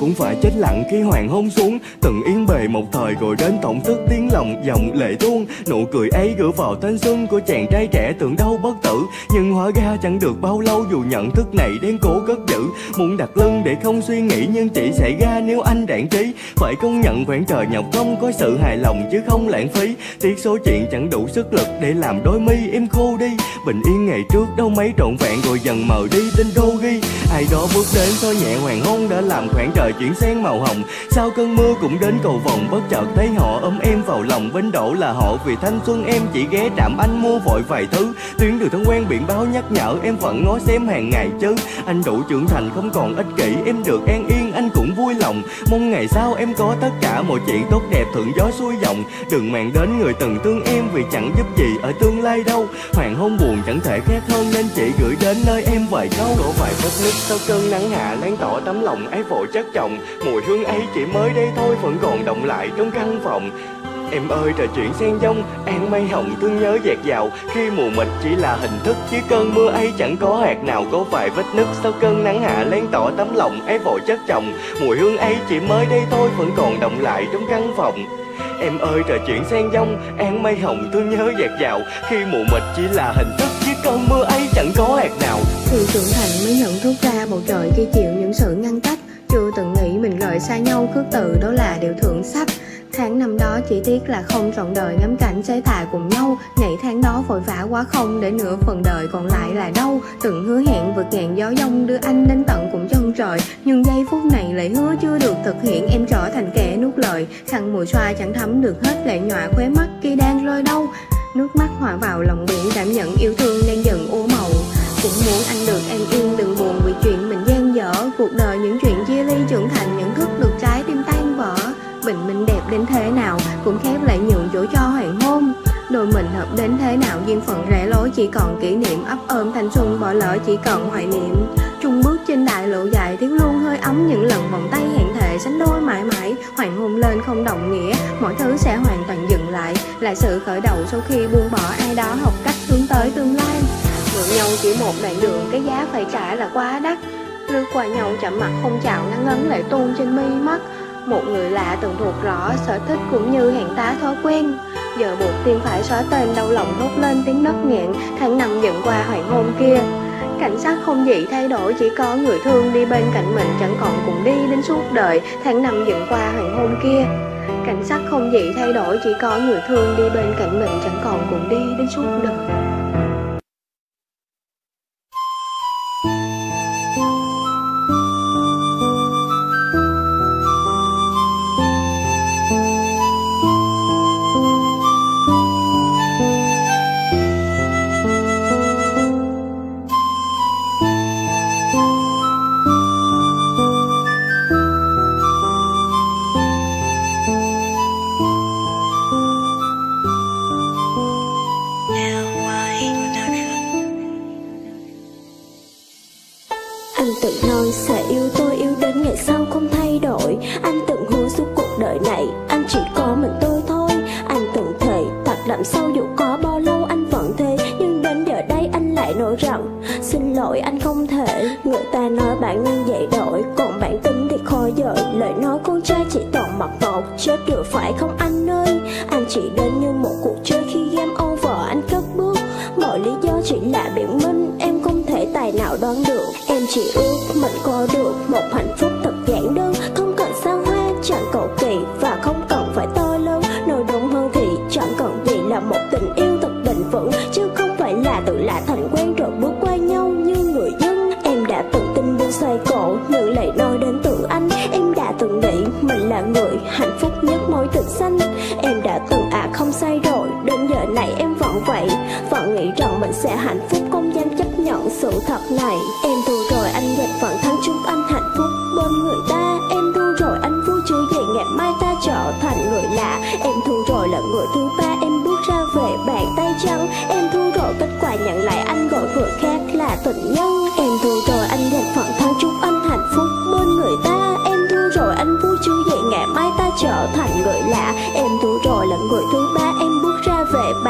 Cũng phải chết lặng khi hoàng hôn xuống. Từng yêu bề một thời rồi đến tổng thức tiếng lòng dòng lệ tuôn. Nụ cười ấy gửi vào thanh xuân của chàng trai trẻ tưởng đâu bất tử. Nhưng hóa ra chẳng được bao lâu dù nhận thức này đen cố cất giữ. Muốn đặt lưng để không suy nghĩ nhưng chỉ xảy ra nếu anh đạn trí Phải công nhận khoảng trời nhọc công có sự hài lòng chứ không lãng phí. Tiếc số chuyện chẳng đủ sức lực để làm đôi mi em khô đi. Bình yên ngày trước đâu mấy trộn vẹn rồi dần mờ đi tin đô ghi. Ai đó bước đến xoi nhẹ hoàng hôn đã làm khoảng trời chuyển sang màu hồng. Sau cơn mưa cũng đến cầu vồng bất chợt thấy họ ôm em vào lòng. Bên đổ là họ vì thanh xuân em, chỉ ghé trạm anh mua vội vài thứ. Tuyến đường thân quen biển báo nhắc nhở, em vẫn ngó xem hàng ngày chứ. Anh đủ trưởng thành, không còn ích kỷ, em được an yên, anh cũng vui lòng. Mong ngày sau em có tất cả mọi chuyện tốt đẹp, thuận gió xuôi dòng. Đừng màng đến người từng thương em vì chẳng giúp gì ở tương lai đâu. Hoàng hôn buồn chẳng thể khác hơn, nên chỉ gửi đến nơi em vài câu. Đổ vài phất nước sau cơn nắng nắng hạ lan tỏ tấm lòng, ái vội chất chồng. Mùi hương ấy chỉ mới đây thôi, vẫn còn động lại trong căn phòng. Em ơi trời chuyển xen dông An mây hồng thương nhớ dạt dào. Khi mù mịt chỉ là hình thức, Chứ cơn mưa ấy chẳng có hạt nào Có vài vết nứt. Sau cơn nắng hạ len tỏ tấm lòng, ấy vội chất chồng. Mùi hương ấy chỉ mới đây thôi, Vẫn còn động lại trong căn phòng. Em ơi trời chuyển xen dông An mây hồng thương nhớ dạt dào. Khi mù mịt chỉ là hình thức, Chứ cơn mưa ấy chẳng có hạt nào. Từ trưởng thành mới nhận thức ra bầu trời khi chịu những sự ngăn cách, Chưa từng nghĩ mình rời xa nhau, khước từ đó là điều thượng sách. Tháng năm đó chỉ tiếc là không trọn đời, ngắm cảnh trái tài cùng nhau. Ngày tháng đó vội vã quá không để nửa phần đời còn lại là đâu Từng hứa hẹn vượt ngàn gió dông, đưa anh đến tận cùng chân trời. Nhưng giây phút này lại hứa chưa được thực hiện, em trở thành kẻ nuốt lời. Khăn mùi xoa chẳng thấm được hết lệ nhọa khóe mắt khi đang rơi đâu Nước mắt hòa vào lòng biển cảm nhận yêu thương đang dần ô màu. Cũng muốn anh được an yên, đừng buồn vì chuyện mình gian dở. Cuộc đời những chuyện chia ly trưởng thành Đến thế nào cũng khép lại nhường chỗ cho hoàng hôn. Đôi mình hợp đến thế nào, duyên phận rẽ lối, chỉ còn kỷ niệm. Ấp ôm thanh xuân, bỏ lỡ chỉ còn hoài niệm. Trung bước trên đại lộ dài thiếu luôn hơi ấm. Những lần vòng tay hẹn thề, sánh đôi mãi mãi. Hoàng hôn lên không đồng nghĩa, mọi thứ sẽ hoàn toàn dừng lại. Là sự khởi đầu sau khi buông bỏ ai đó, học cách hướng tới tương lai. Mượn nhau chỉ một đoạn đường, cái giá phải trả là quá đắt. Lướt qua nhau chậm mặt không chào nắng ấn lại tuôn trên mi mắt một người lạ từng thuộc rõ sở thích cũng như hẹn tá thói quen. Giờ buộc tim phải xóa tên đau lòng thốt lên tiếng nấc nghẹn Tháng năm dần qua hoàng hôn kia. Cảnh sát không dị thay đổi, chỉ có người thương đi bên cạnh mình chẳng còn cùng đi đến suốt đời Tháng năm dần qua hoàng hôn kia. Cảnh sát không dị thay đổi, chỉ có người thương đi bên cạnh mình chẳng còn cùng đi đến suốt đời.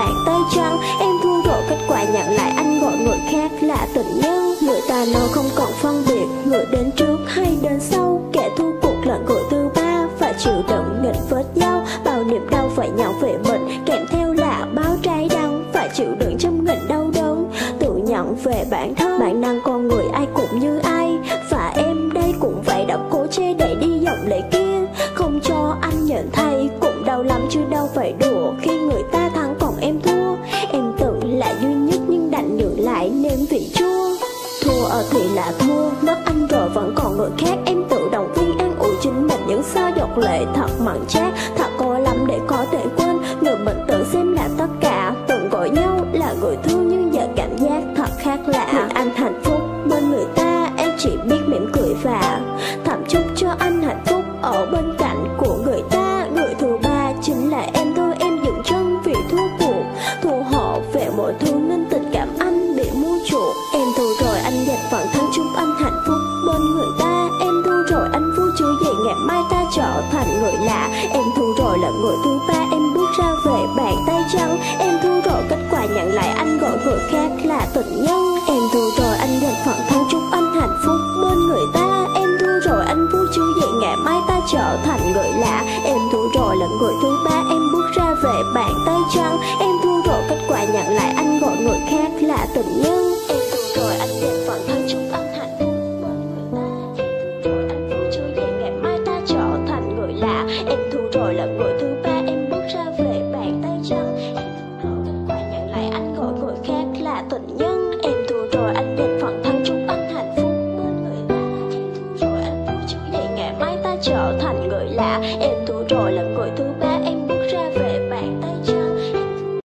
Bàn tay trắng. Em thu độ kết quả nhận lại anh gọi người khác là tình nhân Người ta nó không còn phân biệt, Người đến trước hay đến sau. Kẻ thua cuộc là người thứ ba, Phải chịu đựng nghịch vết nhau. Bao niềm đau phải nhận về mình, Kèm theo là báo trái đắng Phải chịu đựng trăm nghìn đau đớn, Tự nhận về bản thân. Bản năng con người ai cũng như ai, Và em đây cũng vậy đã cố che đậy đi giọng lệ kia